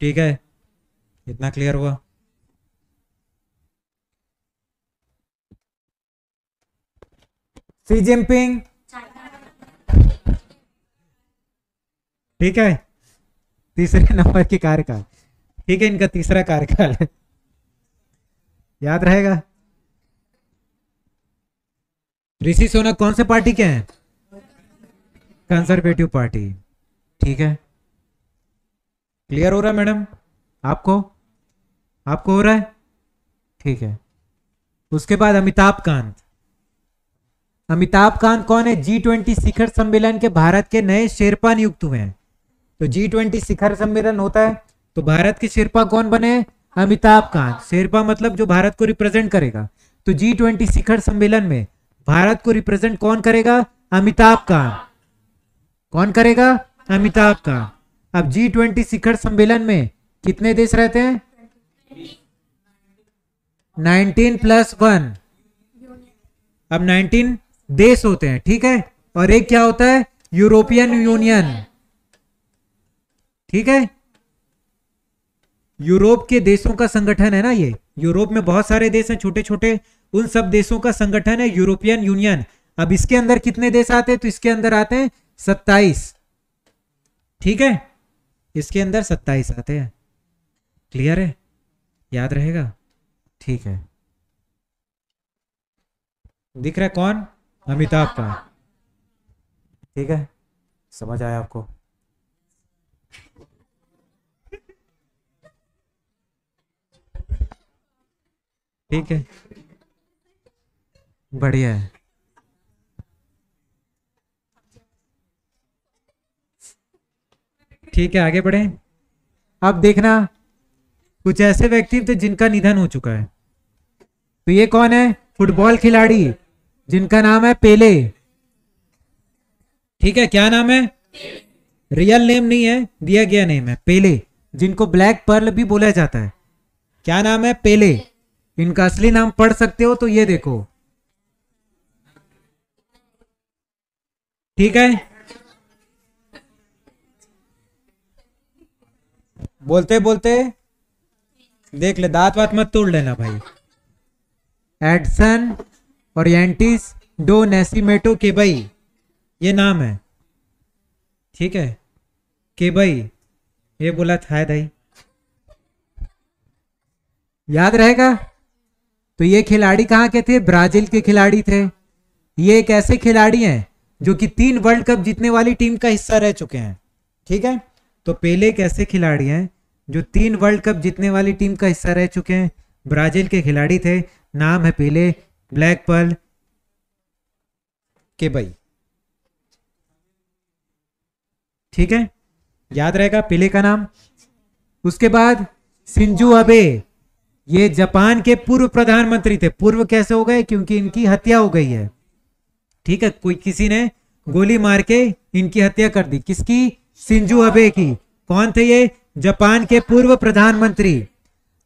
ठीक है, इतना क्लियर हुआ। सी जिनपिंग ठीक है? तीसरे नंबर की कार्यकाल। ठीक है, इनका तीसरा कार्यकाल। है याद रहेगा? ऋषि सोना कौन से पार्टी के हैं? कंजर्वेटिव पार्टी ठीक है? क्लियर हो रहा है, मैडम? आपको? आपको हो रहा है? ठीक है। उसके बाद अमिताभ कांत। अमिताभ कांत कौन है? जी ट्वेंटी शिखर सम्मेलन के भारत के नए शेरपा नियुक्त हुए हैं। तो जी ट्वेंटी शिखर सम्मेलन होता है तो भारत के शेरपा कौन बने? अमिताभ कांत। शेरपा मतलब जो भारत को रिप्रेजेंट करेगा। तो जी ट्वेंटी शिखर सम्मेलन में भारत को रिप्रेजेंट कौन करेगा? अमिताभ कांत। कौन करेगा? अमिताभ कांत। अब जी ट्वेंटी शिखर सम्मेलन में कितने देश रहते हैं? Nineteen plus one. अब नाइनटीन देश होते हैं, ठीक है? और एक क्या होता है? यूरोपियन यूनियन ठीक है? यूरोप के देशों का संगठन है ना ये? यूरोप में बहुत सारे देश हैं छोटे छोटे उन सब देशों का संगठन है यूरोपियन यूनियन अब इसके अंदर कितने देश आते हैं? तो इसके अंदर आते हैं सत्ताईस। ठीक है? इसके अंदर सत्ताईस आते हैं। क्लियर है? याद रहेगा? ठीक है। दिख रहा है कौन? अमिताभ का। ठीक है समझ आया आपको। ठीक है। बढ़िया है। ठीक है आगे बढ़े। अब देखना कुछ ऐसे व्यक्ति थे जिनका निधन हो चुका है। तो ये कौन है? फुटबॉल खिलाड़ी। जिनका नाम है पेले। ठीक है, क्या नाम है? रियल नेम नहीं है, दिया गया नेम है, पेले, जिनको ब्लैक पर्ल भी बोला जाता है। क्या नाम है? पेले। इनका असली नाम पढ़ सकते हो तो ये देखो। ठीक है? बोलते बोलते, देख ले दांत वात मत तोड़ लेना भाई। एडसन एंटिस डो नेसीमेटो केबई ये नाम है। ठीक है? केबई ये बोला था दाई याद रहेगा? तो ये खिलाड़ी कहाँ के थे? ब्राज़ील के खिलाड़ी थे। ये एक ऐसे खिलाड़ी हैं जो कि तीन वर्ल्ड कप जीतने वाली टीम का हिस्सा रह चुके हैं। ठीक है? तो पहले एक ऐसे खिलाड़ी हैं जो तीन वर्ल्ड कप जीतने वाली टीम का हिस्सा रह चुके हैं। ब्राज़ील के खिलाड़ी थे। नाम है पेले। ब्लैक पर्ल के भाई। ठीक है? याद रहेगा पेले का नाम? उसके बाद सिंजू अबे, ये जापान के पूर्व प्रधानमंत्री थे। पूर्व कैसे हो गए? क्योंकि इनकी हत्या हो गई है। ठीक है? कोई किसी ने गोली मार के इनकी हत्या कर दी। किसकी? सिंजू अबे की। कौन थे ये? जापान के पूर्व प्रधानमंत्री।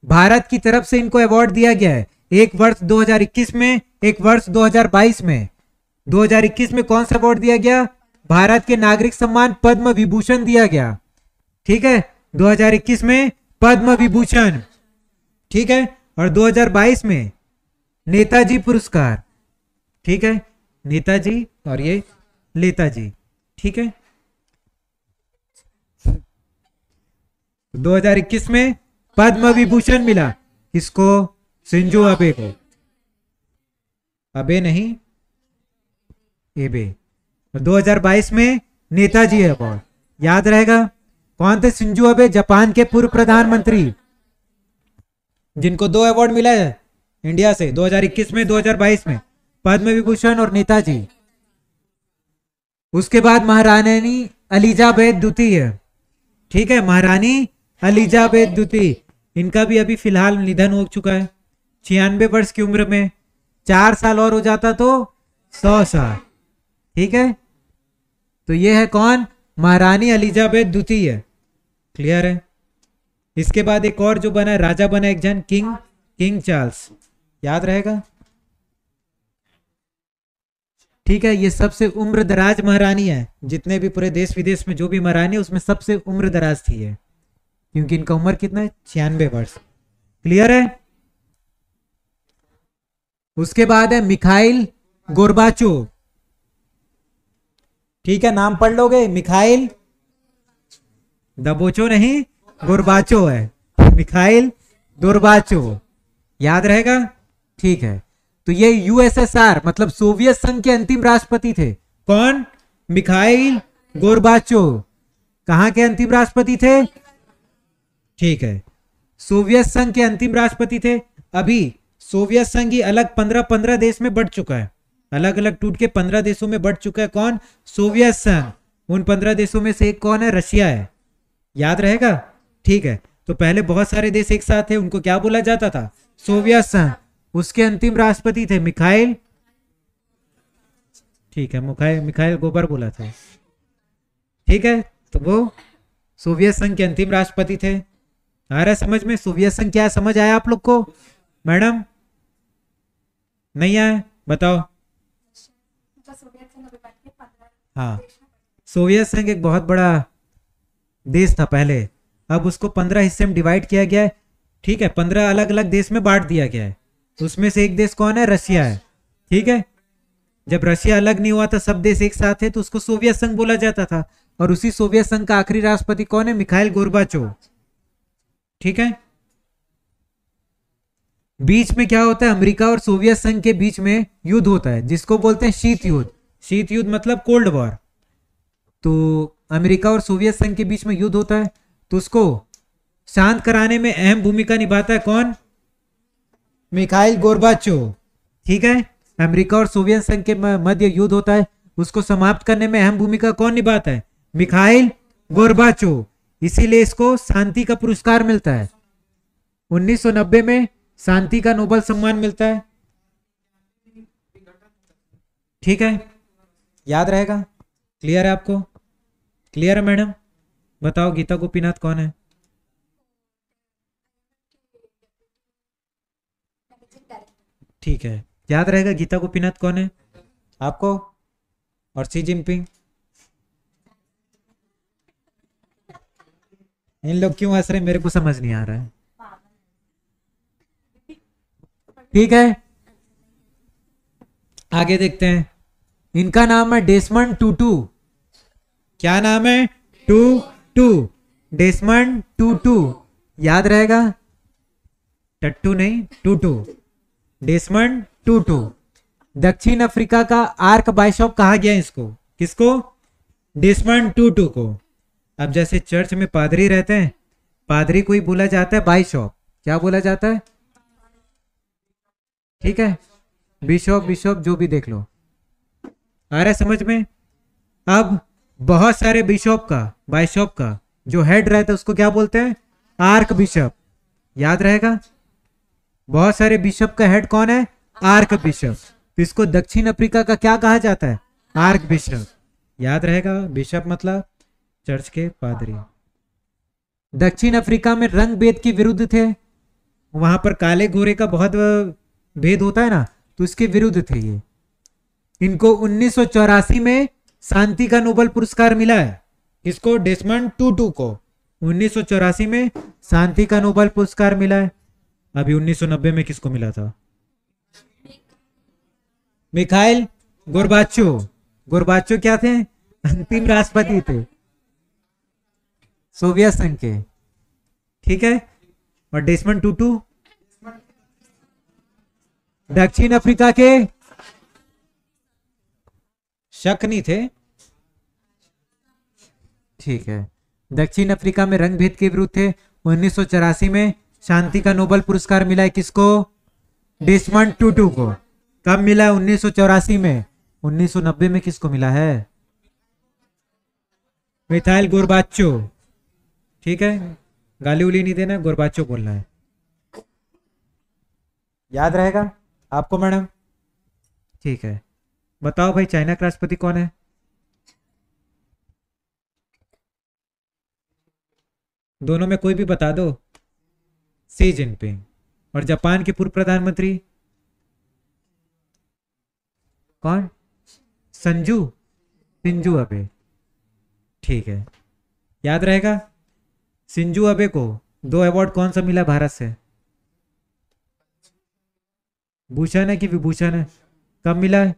भारत की तरफ़ से इनको अवार्ड दिया गया है। एक वर्ष 2021 में, एक वर्ष 2022 में। 2021 में कौन सा अवार्ड दिया गया? भारत के नागरिक सम्मान पद्म विभूषण दिया गया। ठीक है? 2021 में पद्म विभूषण। ठीक है? और 2022 में नेताजी पुरस्कार। ठीक है? नेताजी और ये नेताजी। ठीक है? 2021 में पद्म विभूषण मिला। किसको? सिंजो अबे को। अबे नहीं, एबे। और 2022 में नेताजी है अवार्ड याद रहेगा, कौन थे सिंजू अबे? जापान के पूर्व प्रधानमंत्री, जिनको दो अवार्ड मिला है इंडिया से 2021 में 2022 में पद्म विभूषण और नेताजी। उसके बाद महारानी अलीजाबेद द्वितीय ठीक है, महारानी अलीजाबेद द्वितीय। इनका भी अभी फ़िलहाल निधन हो चुका है। छियानवे वर्ष की उम्र में चार साल और हो जाता तो सौ साल। ठीक है? तो ये है कौन? महारानी अलीजाबेद द्वितीय। क्लियर है? इसके बाद एक और जो बना राजा बना एक जन, किंग किंग चार्ल्स। याद रहेगा? ठीक है, ये सबसे उम्र दराज महारानी है। जितने भी पूरे देश विदेश में जो भी महारानी है, उसमें सबसे उम्र दराज थी है क्योंकि इनका उम्र कितना है? छियानवे वर्ष। क्लियर है? उसके बाद है मिखाइल गोरबाचो। ठीक है, नाम पढ़ लोगे? मिखाइल दबोचो नहीं, गोरबाचो है। Mikhail Gorbachev. याद रहेगा? ठीक है। तो ये यूएसएसआर मतलब सोवियत संघ के अंतिम राष्ट्रपति थे। कौन? Mikhail Gorbachev. कहा के अंतिम राष्ट्रपति थे? ठीक है। सोवियत संघ के अंतिम राष्ट्रपति थे। अभी सोवियत संघ ही अलग पंद्रह पंद्रह देश में बढ़ चुका है। अलग अलग टूट के पंद्रह देशों में बढ़ चुका है कौन? सोवियत संघ। उन पंद्रह देशों में से एक कौन है? रशिया है। याद रहेगा? ठीक है। तो पहले बहुत सारे देश एक साथ थे, उनको क्या बोला जाता था? सोवियत संघ। उसके अंतिम राष्ट्रपति थे मिखाइल। ठीक है, मिखाइल मिखाइल गोबर बोला था। ठीक है तो वो सोवियत संघ के अंतिम राष्ट्रपति थे। आ रहा समझ में? सोवियत संघ क्या समझ आया आप लोग को? मैडम नहीं आया बताओ। हाँ। सोवियत संघ एक बहुत बड़ा देश था पहले। अब उसको पंद्रह हिस्से में डिवाइड किया गया है। ठीक है, पंद्रह अलग अलग देश में बांट दिया गया है। उसमें से एक देश कौन है? रशिया है। ठीक है? जब रशिया अलग नहीं हुआ था, सब देश एक साथ है तो उसको सोवियत संघ बोला जाता था। और उसी सोवियत संघ का आखिरी राष्ट्रपति कौन है? मिखाइल गोरबाचो ठीक है? बीच में क्या होता है? अमेरिका और सोवियत संघ के बीच में युद्ध होता है, जिसको बोलते हैं शीत युद्ध। शीत युद्ध मतलब कोल्ड वॉर। तो अमेरिका और सोवियत संघ के बीच में युद्ध होता है तो उसको शांत कराने में अहम भूमिका निभाता है कौन? मिखाइल गोरबाचो ठीक है? अमेरिका और सोवियत संघ के मध्य युद्ध होता है, उसको समाप्त करने में अहम भूमिका कौन निभाता है? मिखाइल गोरबाचो इसीलिए इसको शांति का पुरस्कार मिलता है। 1990 में शांति का नोबल सम्मान मिलता है। ठीक है? याद रहेगा? क्लियर है आपको? क्लियर है मैडम? बताओ, गीता गोपीनाथ कौन है? ठीक है। याद रहेगा, गीता गोपीनाथ कौन है? आपको? और सी जिनपिंग? इन लोग क्यों हंस रहे मेरे को समझ नहीं आ रहा है। ठीक है? आगे देखते हैं। इनका नाम है डेसमंड टू टू क्या नाम है? Tutu Desmond Tutu याद रहेगा? टट्टू नहीं Tutu Desmond Tutu दक्षिण अफ्रीका का आर्क बाइशॉप कहा गया इसको? किसको? डेसमंड टू टू को। अब जैसे चर्च में पादरी रहते हैं, पादरी को ही बोला जाता है बाइशॉप। क्या बोला जाता है? ठीक है? बिशॉप बिशॉप जो भी देख लो। आ रहा है समझ में? अब बहुत सारे बिशॉप का बाइशॉप का, जो हेड रहता है, उसको क्या बोलते हैं? आर्क बिशप याद रहेगा? बहुत सारे बिशप का हेड कौन है? आर्क बिशप इसको दक्षिण अफ्रीका का क्या कहा जाता है? आर्क बिशप याद रहेगा? बिशप मतलब चर्च के पादरी। दक्षिण अफ्रीका में रंग भेद के विरुद्ध थे। वहाँ पर काले गोरे का बहुत भेद होता है ना तो इसके विरुद्ध थे ये। इनको उन्नीस सौ चौरासी में शांति का नोबल पुरस्कार मिला है। इसको डेस्मंड टू को। उन्नीस में शांति का नोबल पुरस्कार मिला है। अभी 1990 में किसको मिला था? मिखाइल गोरबाचो। गोरबाचो क्या थे? अंतिम राष्ट्रपति थे। सोवियत संघ के। ठीक है? और डेस्मंड टूटू? दक्षिण अफ्रीका के शक नहीं थे। ठीक है। दक्षिण अफ्रीका में रंग भेद के विरुद्ध थे। उन्नीस सौ चौरासी में शांति का नोबल पुरस्कार मिला है किसको? डेस्मंड टूटू को। कब मिला है उन्नीस में? 1990 में किसको मिला है? मिथाइल गोरबाचो ठीक है। गाली उली नहीं देना गोरबाचो बोलना है। याद रहेगा? आपको, मैडम? ठीक है। बताओ भाई, चाइना का राष्ट्रपति कौन है? दोनों में कोई भी बता दो। सी जिनपिंग। और जापान के पूर्व प्रधानमंत्री? कौन? संजू। सिंजू अबे। ठीक है। याद रहेगा? सिंजू अबे को दो अवार्ड कौन सा मिला भारत से? भूषण है कि विभूषण है कब मिला? है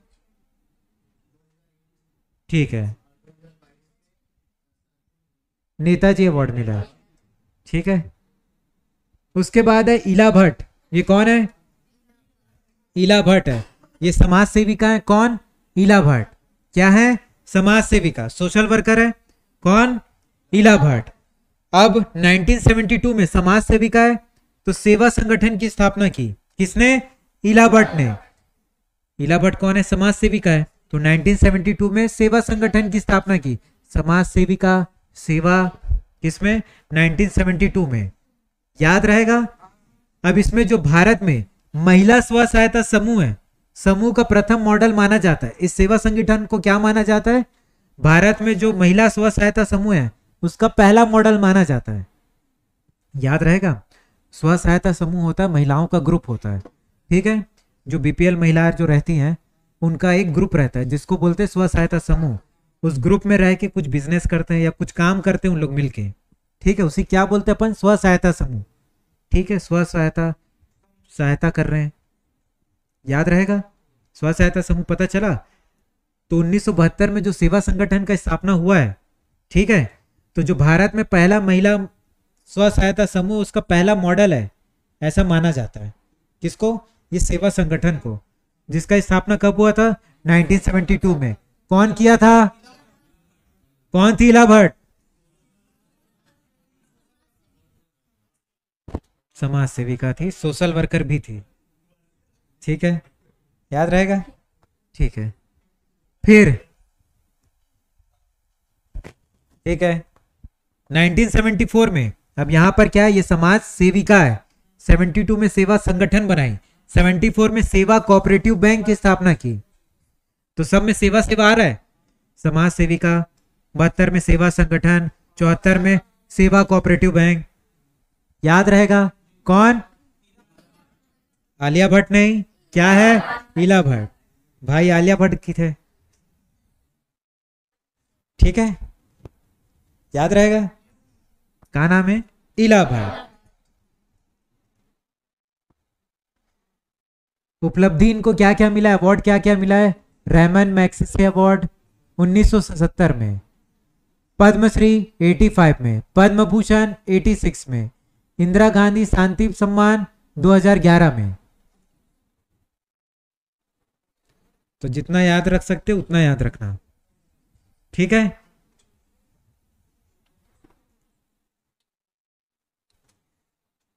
ठीक है। नेताजी अवार्ड मिला। ठीक है। उसके बाद है इला भट्ट। ये कौन है? इला भट्ट है। ये समाज सेविका है। कौन? इला भट्ट। क्या है? समाज सेविका। सोशल वर्कर है। कौन? इला भट्ट। अब 1972 में समाज सेविका है। तो सेवा संगठन की स्थापना की। किसने? इला भट्ट ने। इला भट्ट कौन है? समाज सेविका है। तो 1972 में सेवा संगठन की स्थापना की। समाज सेविका सेवा किसमें? 1972 में। याद रहेगा? अब इसमें जो भारत में महिला स्व सहायता समूह है, समूह का प्रथम मॉडल माना जाता है। इस सेवा संगठन को क्या माना जाता है? भारत में जो महिला स्व सहायता समूह है, उसका पहला मॉडल माना जाता है। याद रहेगा? स्व सहायता समूह होता है, महिलाओं का ग्रुप होता है। ठीक है? जो बीपीएल महिलाएँ जो रहती हैं, उनका एक ग्रुप रहता है, जिसको बोलते हैं स्व सहायता समूह। उस ग्रुप में रह के कुछ बिज़नेस करते हैं या कुछ काम करते हैं उन लोग मिलके। ठीक है? उसी क्या बोलते हैं अपन? स्व सहायता समूह। ठीक है? स्व सहायता कर रहे हैं। याद रहेगा? स्व सहायता समूह पता चला? तो उन्नीस सौ बहत्तर में जो सेवा संगठन का स्थापना हुआ है, ठीक है? तो जो भारत में पहला महिला स्व सहायता समूह, उसका पहला मॉडल है, ऐसा माना जाता है। किसको? ये सेवा संगठन को, जिसका स्थापना कब हुआ था? 1972 में। कौन किया था? कौन थी इला भट्ट समाज सेविका थी, सोशल वर्कर भी थी। ठीक है? याद रहेगा? ठीक है। फिर, ठीक है। 1974 में, अब यहाँ पर क्या है? ये समाज सेविका है 72 में सेवा संगठन बनाई। 74 में सेवा कोऑपरेटिव बैंक की स्थापना की। तो सब में सेवा सेवा आ रहा है। समाज सेविका बहत्तर में सेवा संगठन, चौहत्तर में सेवा कोऑपरेटिव बैंक। याद रहेगा, कौन? आलिया भट्ट नहीं, क्या है? इला भट्ट। भाई आलिया भट्ट की थे। ठीक है? याद रहेगा? क्या नाम है इला भट्ट। उपलब्धि इनको क्या क्या मिला है? अवार्ड क्या क्या मिला है? रहमान मैक्सिसे अवार्ड 1970 में, पद्मश्री 85 में पद्म भूषण 86 में, इंदिरा गांधी शांति सम्मान 2011 में। तो जितना याद रख सकते उतना याद रखना। ठीक है?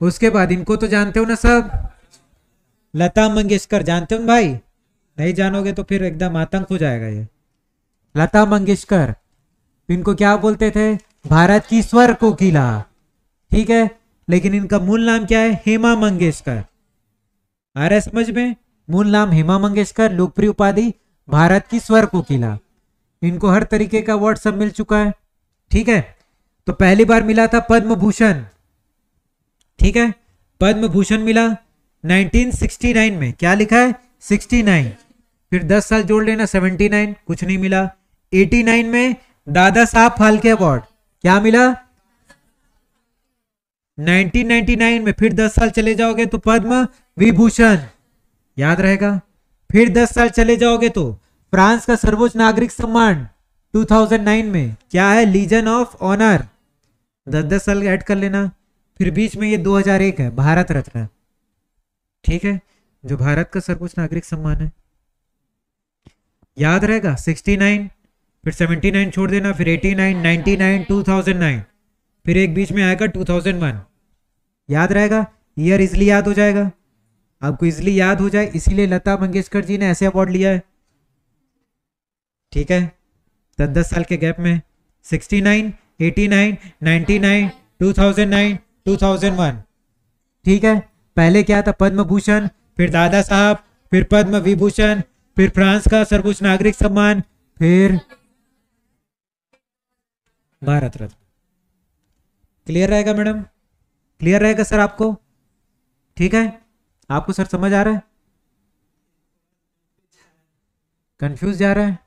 उसके बाद इनको तो जानते हो ना सब? लता मंगेशकर, जानते हो भाई? नहीं जानोगे तो फिर एकदम आतंक हो जाएगा ये। लता मंगेशकर, इनको क्या बोलते थे? भारत की स्वर कोकिला ठीक है, लेकिन इनका मूल नाम क्या है? हेमा मंगेशकर। आ रहा समझ में, मूल नाम हेमा मंगेशकर, लोकप्रिय उपाधि, भारत की स्वर कोकिला इनको हर तरीके का अवार्ड सब मिल चुका है। ठीक है तो पहली बार मिला था पद्म भूषण ठीक है पद्म भूषण मिला 1969 में क्या लिखा है? 69 फिर 10 साल जोड़ लेना 79 कुछ नहीं मिला। 89 में दादा साहब फाल्के अवार्ड, क्या मिला? 1999 में फिर 10 साल चले जाओगे तो पद्म विभूषण, याद रहेगा। फिर 10 साल चले जाओगे तो फ्रांस का सर्वोच्च नागरिक सम्मान 2009 में, क्या है? लीजन ऑफ़ ऑनर दस दस साल ऐड कर लेना। फिर बीच में ये 2001 है, भारत रत्न। ठीक है? जो भारत का सर्वोच्च नागरिक सम्मान है। याद रहेगा 69 फिर 79 छोड़ देना फिर 89 99 2009 फिर एक बीच में आएगा 2001 याद रहेगा? ईयर इजली याद हो जाएगा। आपको इजली याद हो जाए इसीलिए लता मंगेशकर जी ने ऐसे अवार्ड लिया है। ठीक है? दस दस साल के गैप में। 69, 89, 99, 2009, 2001 ठीक है? पहले क्या था? पद्म भूषण फिर दादा साहब, फिर पद्म विभूषण फिर फ्रांस का सर्वोच्च नागरिक सम्मान, फिर भारत रत्न। क्लियर रहेगा मैडम? क्लियर रहेगा सर आपको? ठीक है? आपको सर समझ आ रहा है? कंफ्यूज जा रहा है?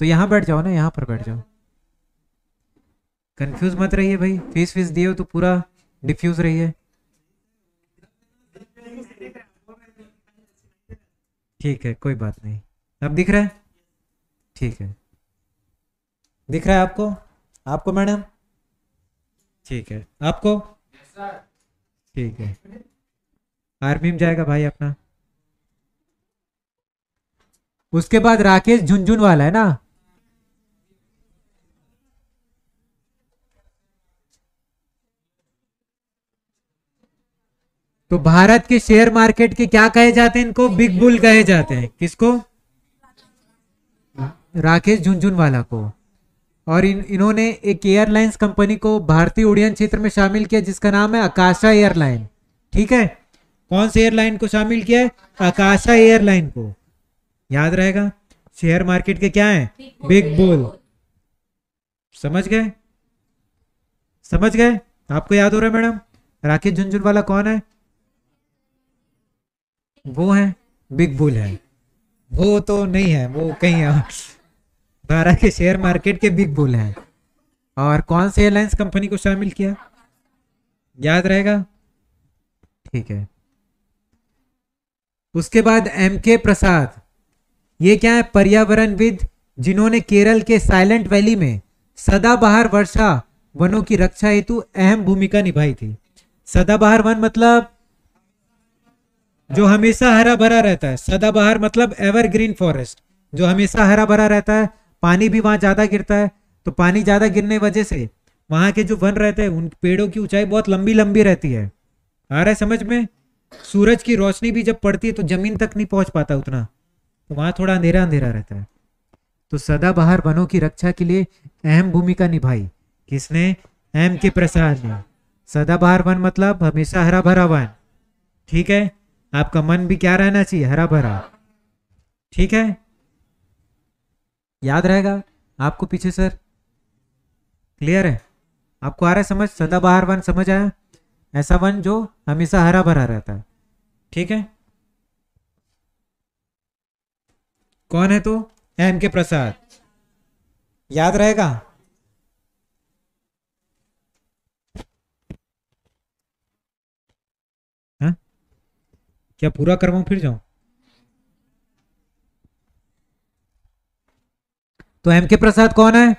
तो यहाँ बैठ जाओ ना, यहाँ पर बैठ जाओ। कंफ्यूज मत रहिए भाई। फ़ीस फ़ीस दिए हो तो पूरा डिफ्यूज रहिए। ठीक है, कोई बात नहीं। अब दिख रहा है? ठीक है। दिख रहा है आपको? आपको मैडम? ठीक है। आपको? ठीक है। आर्मी में जाएगा भाई अपना। उसके बाद राकेश झुंझुन वाला है ना? तो भारत के शेयर मार्केट के क्या कहे जाते हैं इनको? बिग बुल कहे जाते हैं। किसको? राकेश झुंझुनवाला को। और इन, इन्होंने एक एयरलाइंस कंपनी को भारतीय उड़ियन क्षेत्र में शामिल किया, जिसका नाम है आकाशा एयरलाइन। ठीक है? कौन से एयरलाइन को शामिल किया है? आकाशा एयरलाइन को। याद रहेगा? शेयर मार्केट के क्या है? Big bull. समझ गए? समझ गए? आपको याद हो रहा है मैडम? राकेश झुंझुनवाला कौन है? वो है बिग बुल है। वो तो नहीं है, वो कहीं है। भारत के शेयर मार्केट के बिग बुल हैं। और कौन से एयरलाइंस कंपनी को शामिल किया? याद रहेगा? ठीक है। उसके बाद एम के प्रसाद ये क्या है? पर्यावरणविद जिन्होंने केरल के साइलेंट वैली में सदाबहार वर्षा वनों की रक्षा हेतु अहम भूमिका निभाई थी। सदाबहार वन मतलब जो हमेशा हरा भरा रहता है। सदाबहार मतलब एवरग्रीन फॉरेस्ट जो हमेशा हरा भरा रहता है, पानी भी वहाँ ज़्यादा गिरता है तो पानी ज़्यादा गिरने वजह से वहाँ के जो वन रहते हैं, उन पेड़ों की ऊंचाई बहुत लंबी लंबी रहती है। आ रहा है समझ में? सूरज की रोशनी भी जब पड़ती है तो ज़मीन तक नहीं पहुँच पाता उतना। तो वहाँ थोड़ा अंधेरा अंधेरा रहता है। तो सदाबहार वनों की रक्षा के लिए अहम भूमिका निभाई। किसने? एम के प्रसाद ने। सदाबहार वन मतलब हमेशा हरा भरा वन। ठीक है? आपका मन भी क्या रहना चाहिए? हरा भरा ठीक है? याद रहेगा? आपको पीछे, सर? क्लियर है? आपको आ रहा है समझ? सदाबहार वन, समझ आया? ऐसा वन जो हमेशा हरा भरा रहता है। ठीक है? कौन है तो? एम के प्रसाद। याद रहेगा? क्या पूरा करवाऊं, फिर जाऊँ? तो एम के प्रसाद कौन है?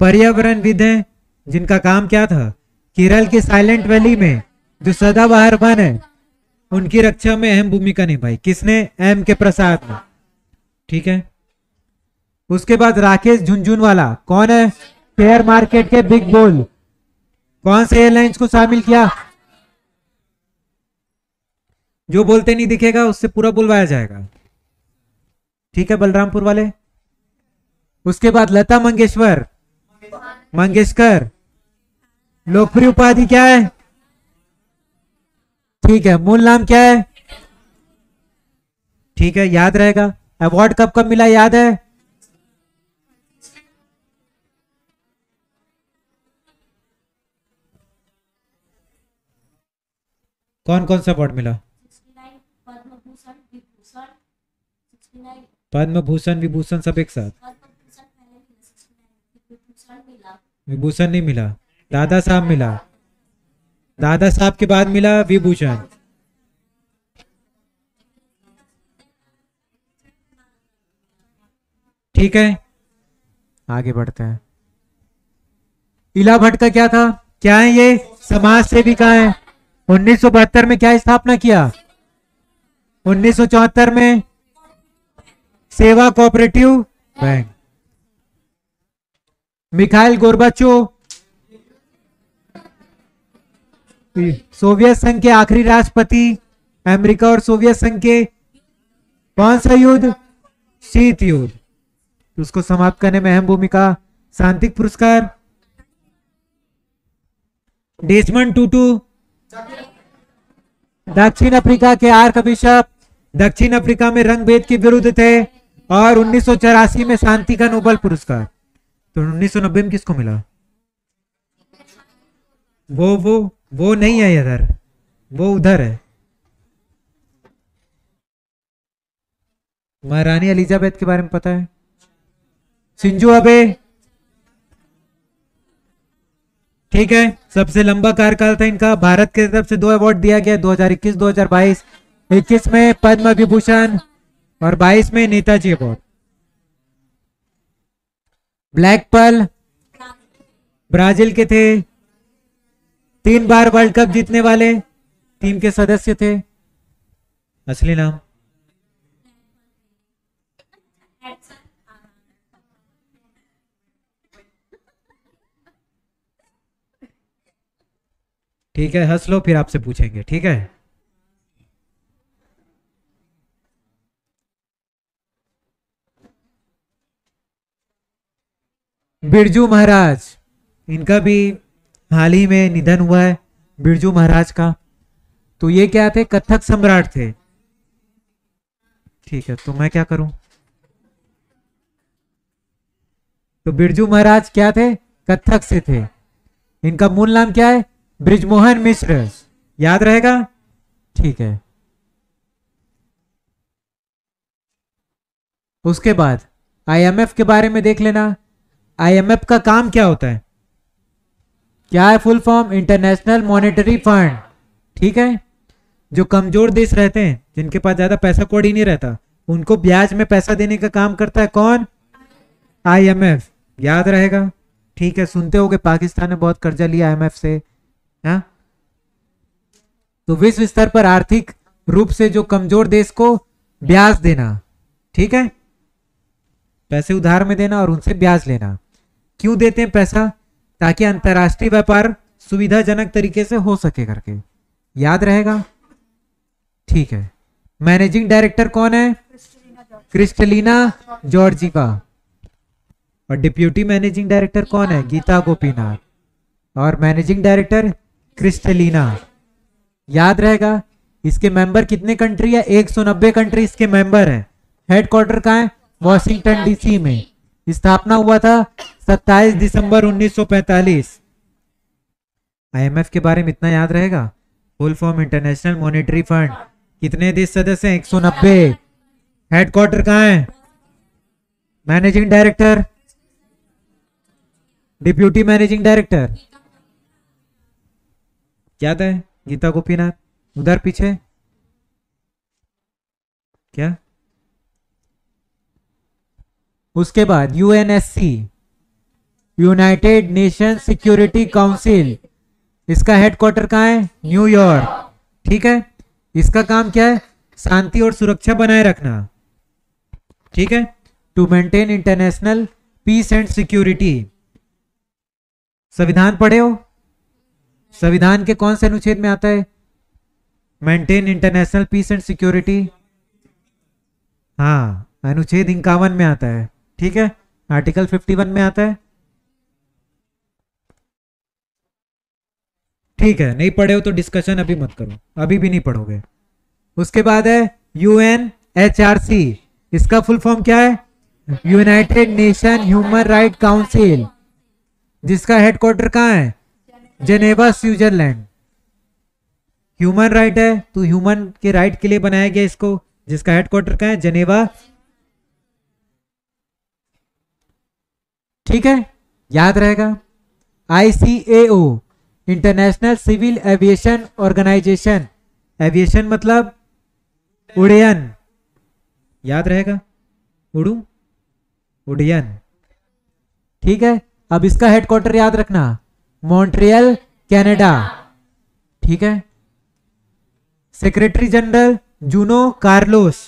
पर्यावरण विद है जिनका काम क्या था? केरल के साइलेंट वैली में, जो सदाबहार वन है, उनकी रक्षा में अहम भूमिका निभाई। किसने? एम के प्रसाद ने। ठीक है? उसके बाद राकेश झुंझुनवाला, कौन है? शेयर मार्केट के बिग बुल। कौन से एयरलाइंस को शामिल किया? जो बोलते नहीं दिखेगा, उससे पूरा बुलवाया जाएगा। ठीक है, बलरामपुर वाले? उसके बाद लता मंगेशकर। मंगेशकर। लोकप्रिय उपाधि क्या है? ठीक है, मूल नाम क्या है? ठीक है, याद रहेगा। अवार्ड कब कब मिला, याद है? कौन कौन सा अवार्ड मिला? पद्म भूषण विभूषण सब एक साथ? विभूषण नहीं मिला। दादा साहब मिला। दादा साहब के बाद मिला विभूषण। ठीक है। आगे बढ़ते हैं। इला भट्ट का क्या था? क्या है ये? समाज सेविका है। 1972 में क्या स्थापना किया? 1974 में सेवा cooperative bank. Mikhail Gorbachev Soviet संघ के आखिरी राष्ट्रपति, अमेरिका और सोवियत संघ के कौन सा युद्ध शीत युद्ध। उसको समाप्त करने में अहम भूमिका, शांतिक पुरस्कार। डेसमंड टूटू दक्षिण अफ्रीका के आर्क बिशप दक्षिण अफ्रीका में रंग भेद के विरुद्ध थे और उन्नीस सौ चौरासी में शांति का नोबल पुरस्कार। तो 1990 में किसको मिला? वो वो वो नहीं है इधर। वो उधर है। महारानी एलिजाबेथ के बारे में पता है? सिंजू अबे ठीक है, सबसे लंबा कार्यकाल था इनका। भारत की तरफ़ से दो अवार्ड दिया गया 2021 2022 21 में पद्म विभूषण और 22 में Netaji award black pearl Brazil के थे। तीन बार वर्ल्ड कप जीतने वाले, टीम के सदस्य थे। असली नाम। ठीक है, हंस लो, फिर आपसे पूछेंगे, ठीक है? बिरजू महाराज, इनका भी हाल ही में निधन हुआ है, बिरजू महाराज का। तो ये क्या थे? कथक सम्राट थे। ठीक है तो मैं क्या करूँ? तो बिरजू महाराज क्या थे? कथक से थे। इनका मूल नाम क्या है? ब्रिजमोहन मिश्र। याद रहेगा? ठीक है। उसके बाद आईएमएफ के बारे में देख लेना। आईएमएफ का काम क्या होता है? क्या है full form international monetary fund ठीक है? जो कमज़ोर देश रहते हैं, जिनके पास ज़्यादा पैसा कोड नहीं रहता, उनको ब्याज में पैसा देने का काम करता है कौन? आईएमएफ याद रहेगा? ठीक है, सुनते हो पाकिस्तान ने बहुत कर्जा लिया आईएमएफ से। हा? तो विश्व स्तर पर आर्थिक रूप से जो कमज़ोर देश को ब्याज देना, ठीक है? पैसे उधार में देना और उनसे ब्याज लेना। क्यों देते हैं पैसा? ताकि अंतरराष्ट्रीय व्यापार सुविधाजनक तरीके से हो सके करके। याद रहेगा? ठीक है। मैनेजिंग डायरेक्टर कौन है? क्रिस्टलिना जॉर्जिका और डिप्यूटी मैनेजिंग डायरेक्टर कौन है? गीता गोपीनाथ। और मैनेजिंग डायरेक्टर क्रिस्टलिना। याद रहेगा, इसके मेंबर कितने कंट्री है? 190 कंट्री इसके मेंबर है। हेडक्वार्टर कहाँ है? वॉशिंगटन डीसी में। स्थापना हुआ था 27 दिसंबर 1945 आईएमएफ के बारे में इतना याद रहेगा? Full form international monetary fund. कितने देश सदस्य हैं? 190 हेडक्वार्टर कहाँ है? Managing director. Deputy managing director. याद है? गीता गोपीनाथ, उधर पीछे। क्या? उसके बाद UNSC united nation security council इसका हेडक्वार्टर कहाँ है? न्यूयॉर्क ठीक है? इसका काम क्या है? शांति और सुरक्षा बनाए रखना। ठीक है? To maintain international peace and security संविधान पढ़े हो? संविधान के कौन से अनुच्छेद में आता है? Maintain international peace and security हाँ अनुच्छेद इक्यावन में आता है। ठीक है? आर्टिकल 51 में आता है। ठीक है, नहीं पढ़े हो तो डिस्कशन अभी मत करो। अभी भी नहीं पढ़ोगे। उसके बाद है यूएन एच आर सी इसका फुल फॉर्म क्या है? United nation human right council जिसका हेडक्वार्टर कहाँ है? जेनेवा स्विट्जरलैंड ह्यूमन राइट है तो ह्यूमन के राइट के लिए बनाया गया इसको, जिसका हेडक्वार्टर कहाँ है? जेनेवा ठीक है? याद रहेगा? ICAO international civil aviation organisation aviation मतलब उड़यन याद रहेगा? उड़ू? उड़यन ठीक है? अब इसका हेडक्वार्टर याद रखना। मॉन्ट्रियल कनाडा ठीक है? सेक्रेटरी जनरल जूनो कार्लोस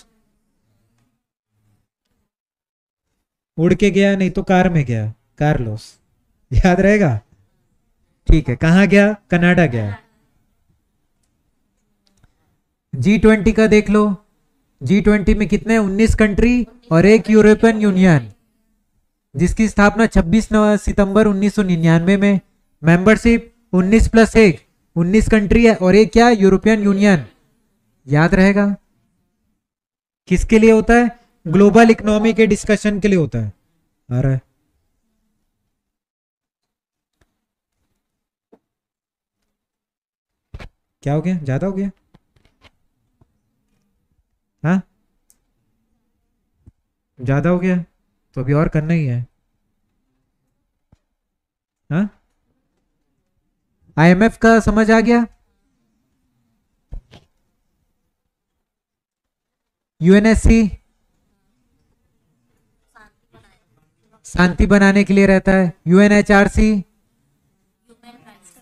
उड़ के गया, नहीं तो कार में गया कार्लोस याद रहेगा? ठीक है, कहाँ गया? कनाडा गया. जी ट्वेंटी का देख लो. जी ट्वेंटी में कितने? 19 कंट्री और एक यूरोपियन यूनियन जिसकी स्थापना 26 सितंबर 1999 में मेंबरशिप 19 प्लस एक 19 कंट्री है और एक क्या? यूरोपियन यूनियन याद रहेगा? किसके लिए होता है? ग्लोबल इकोनॉमी के डिस्कशन के लिए होता है। है। क्या हो गया? ज़्यादा हो गया? हाँ? ज़्यादा हो गया? तो अभी और करना ही है। हाँ? आईएमएफ का समझ आ गया? यूएनएससी शांति बनाने के लिए रहता है। यूएनएचआरसी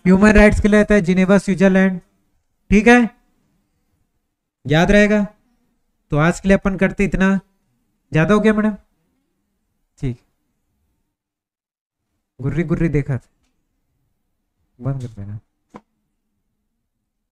ह्यूमन राइट्स के लिए रहता है। Geneva, Switzerland. ठीक है? याद रहेगा? तो आज के लिए अपन करते इतना। ज़्यादा हो गया मैडम? ठीक। गुर्री गुर्री देखा था। बंद कर देना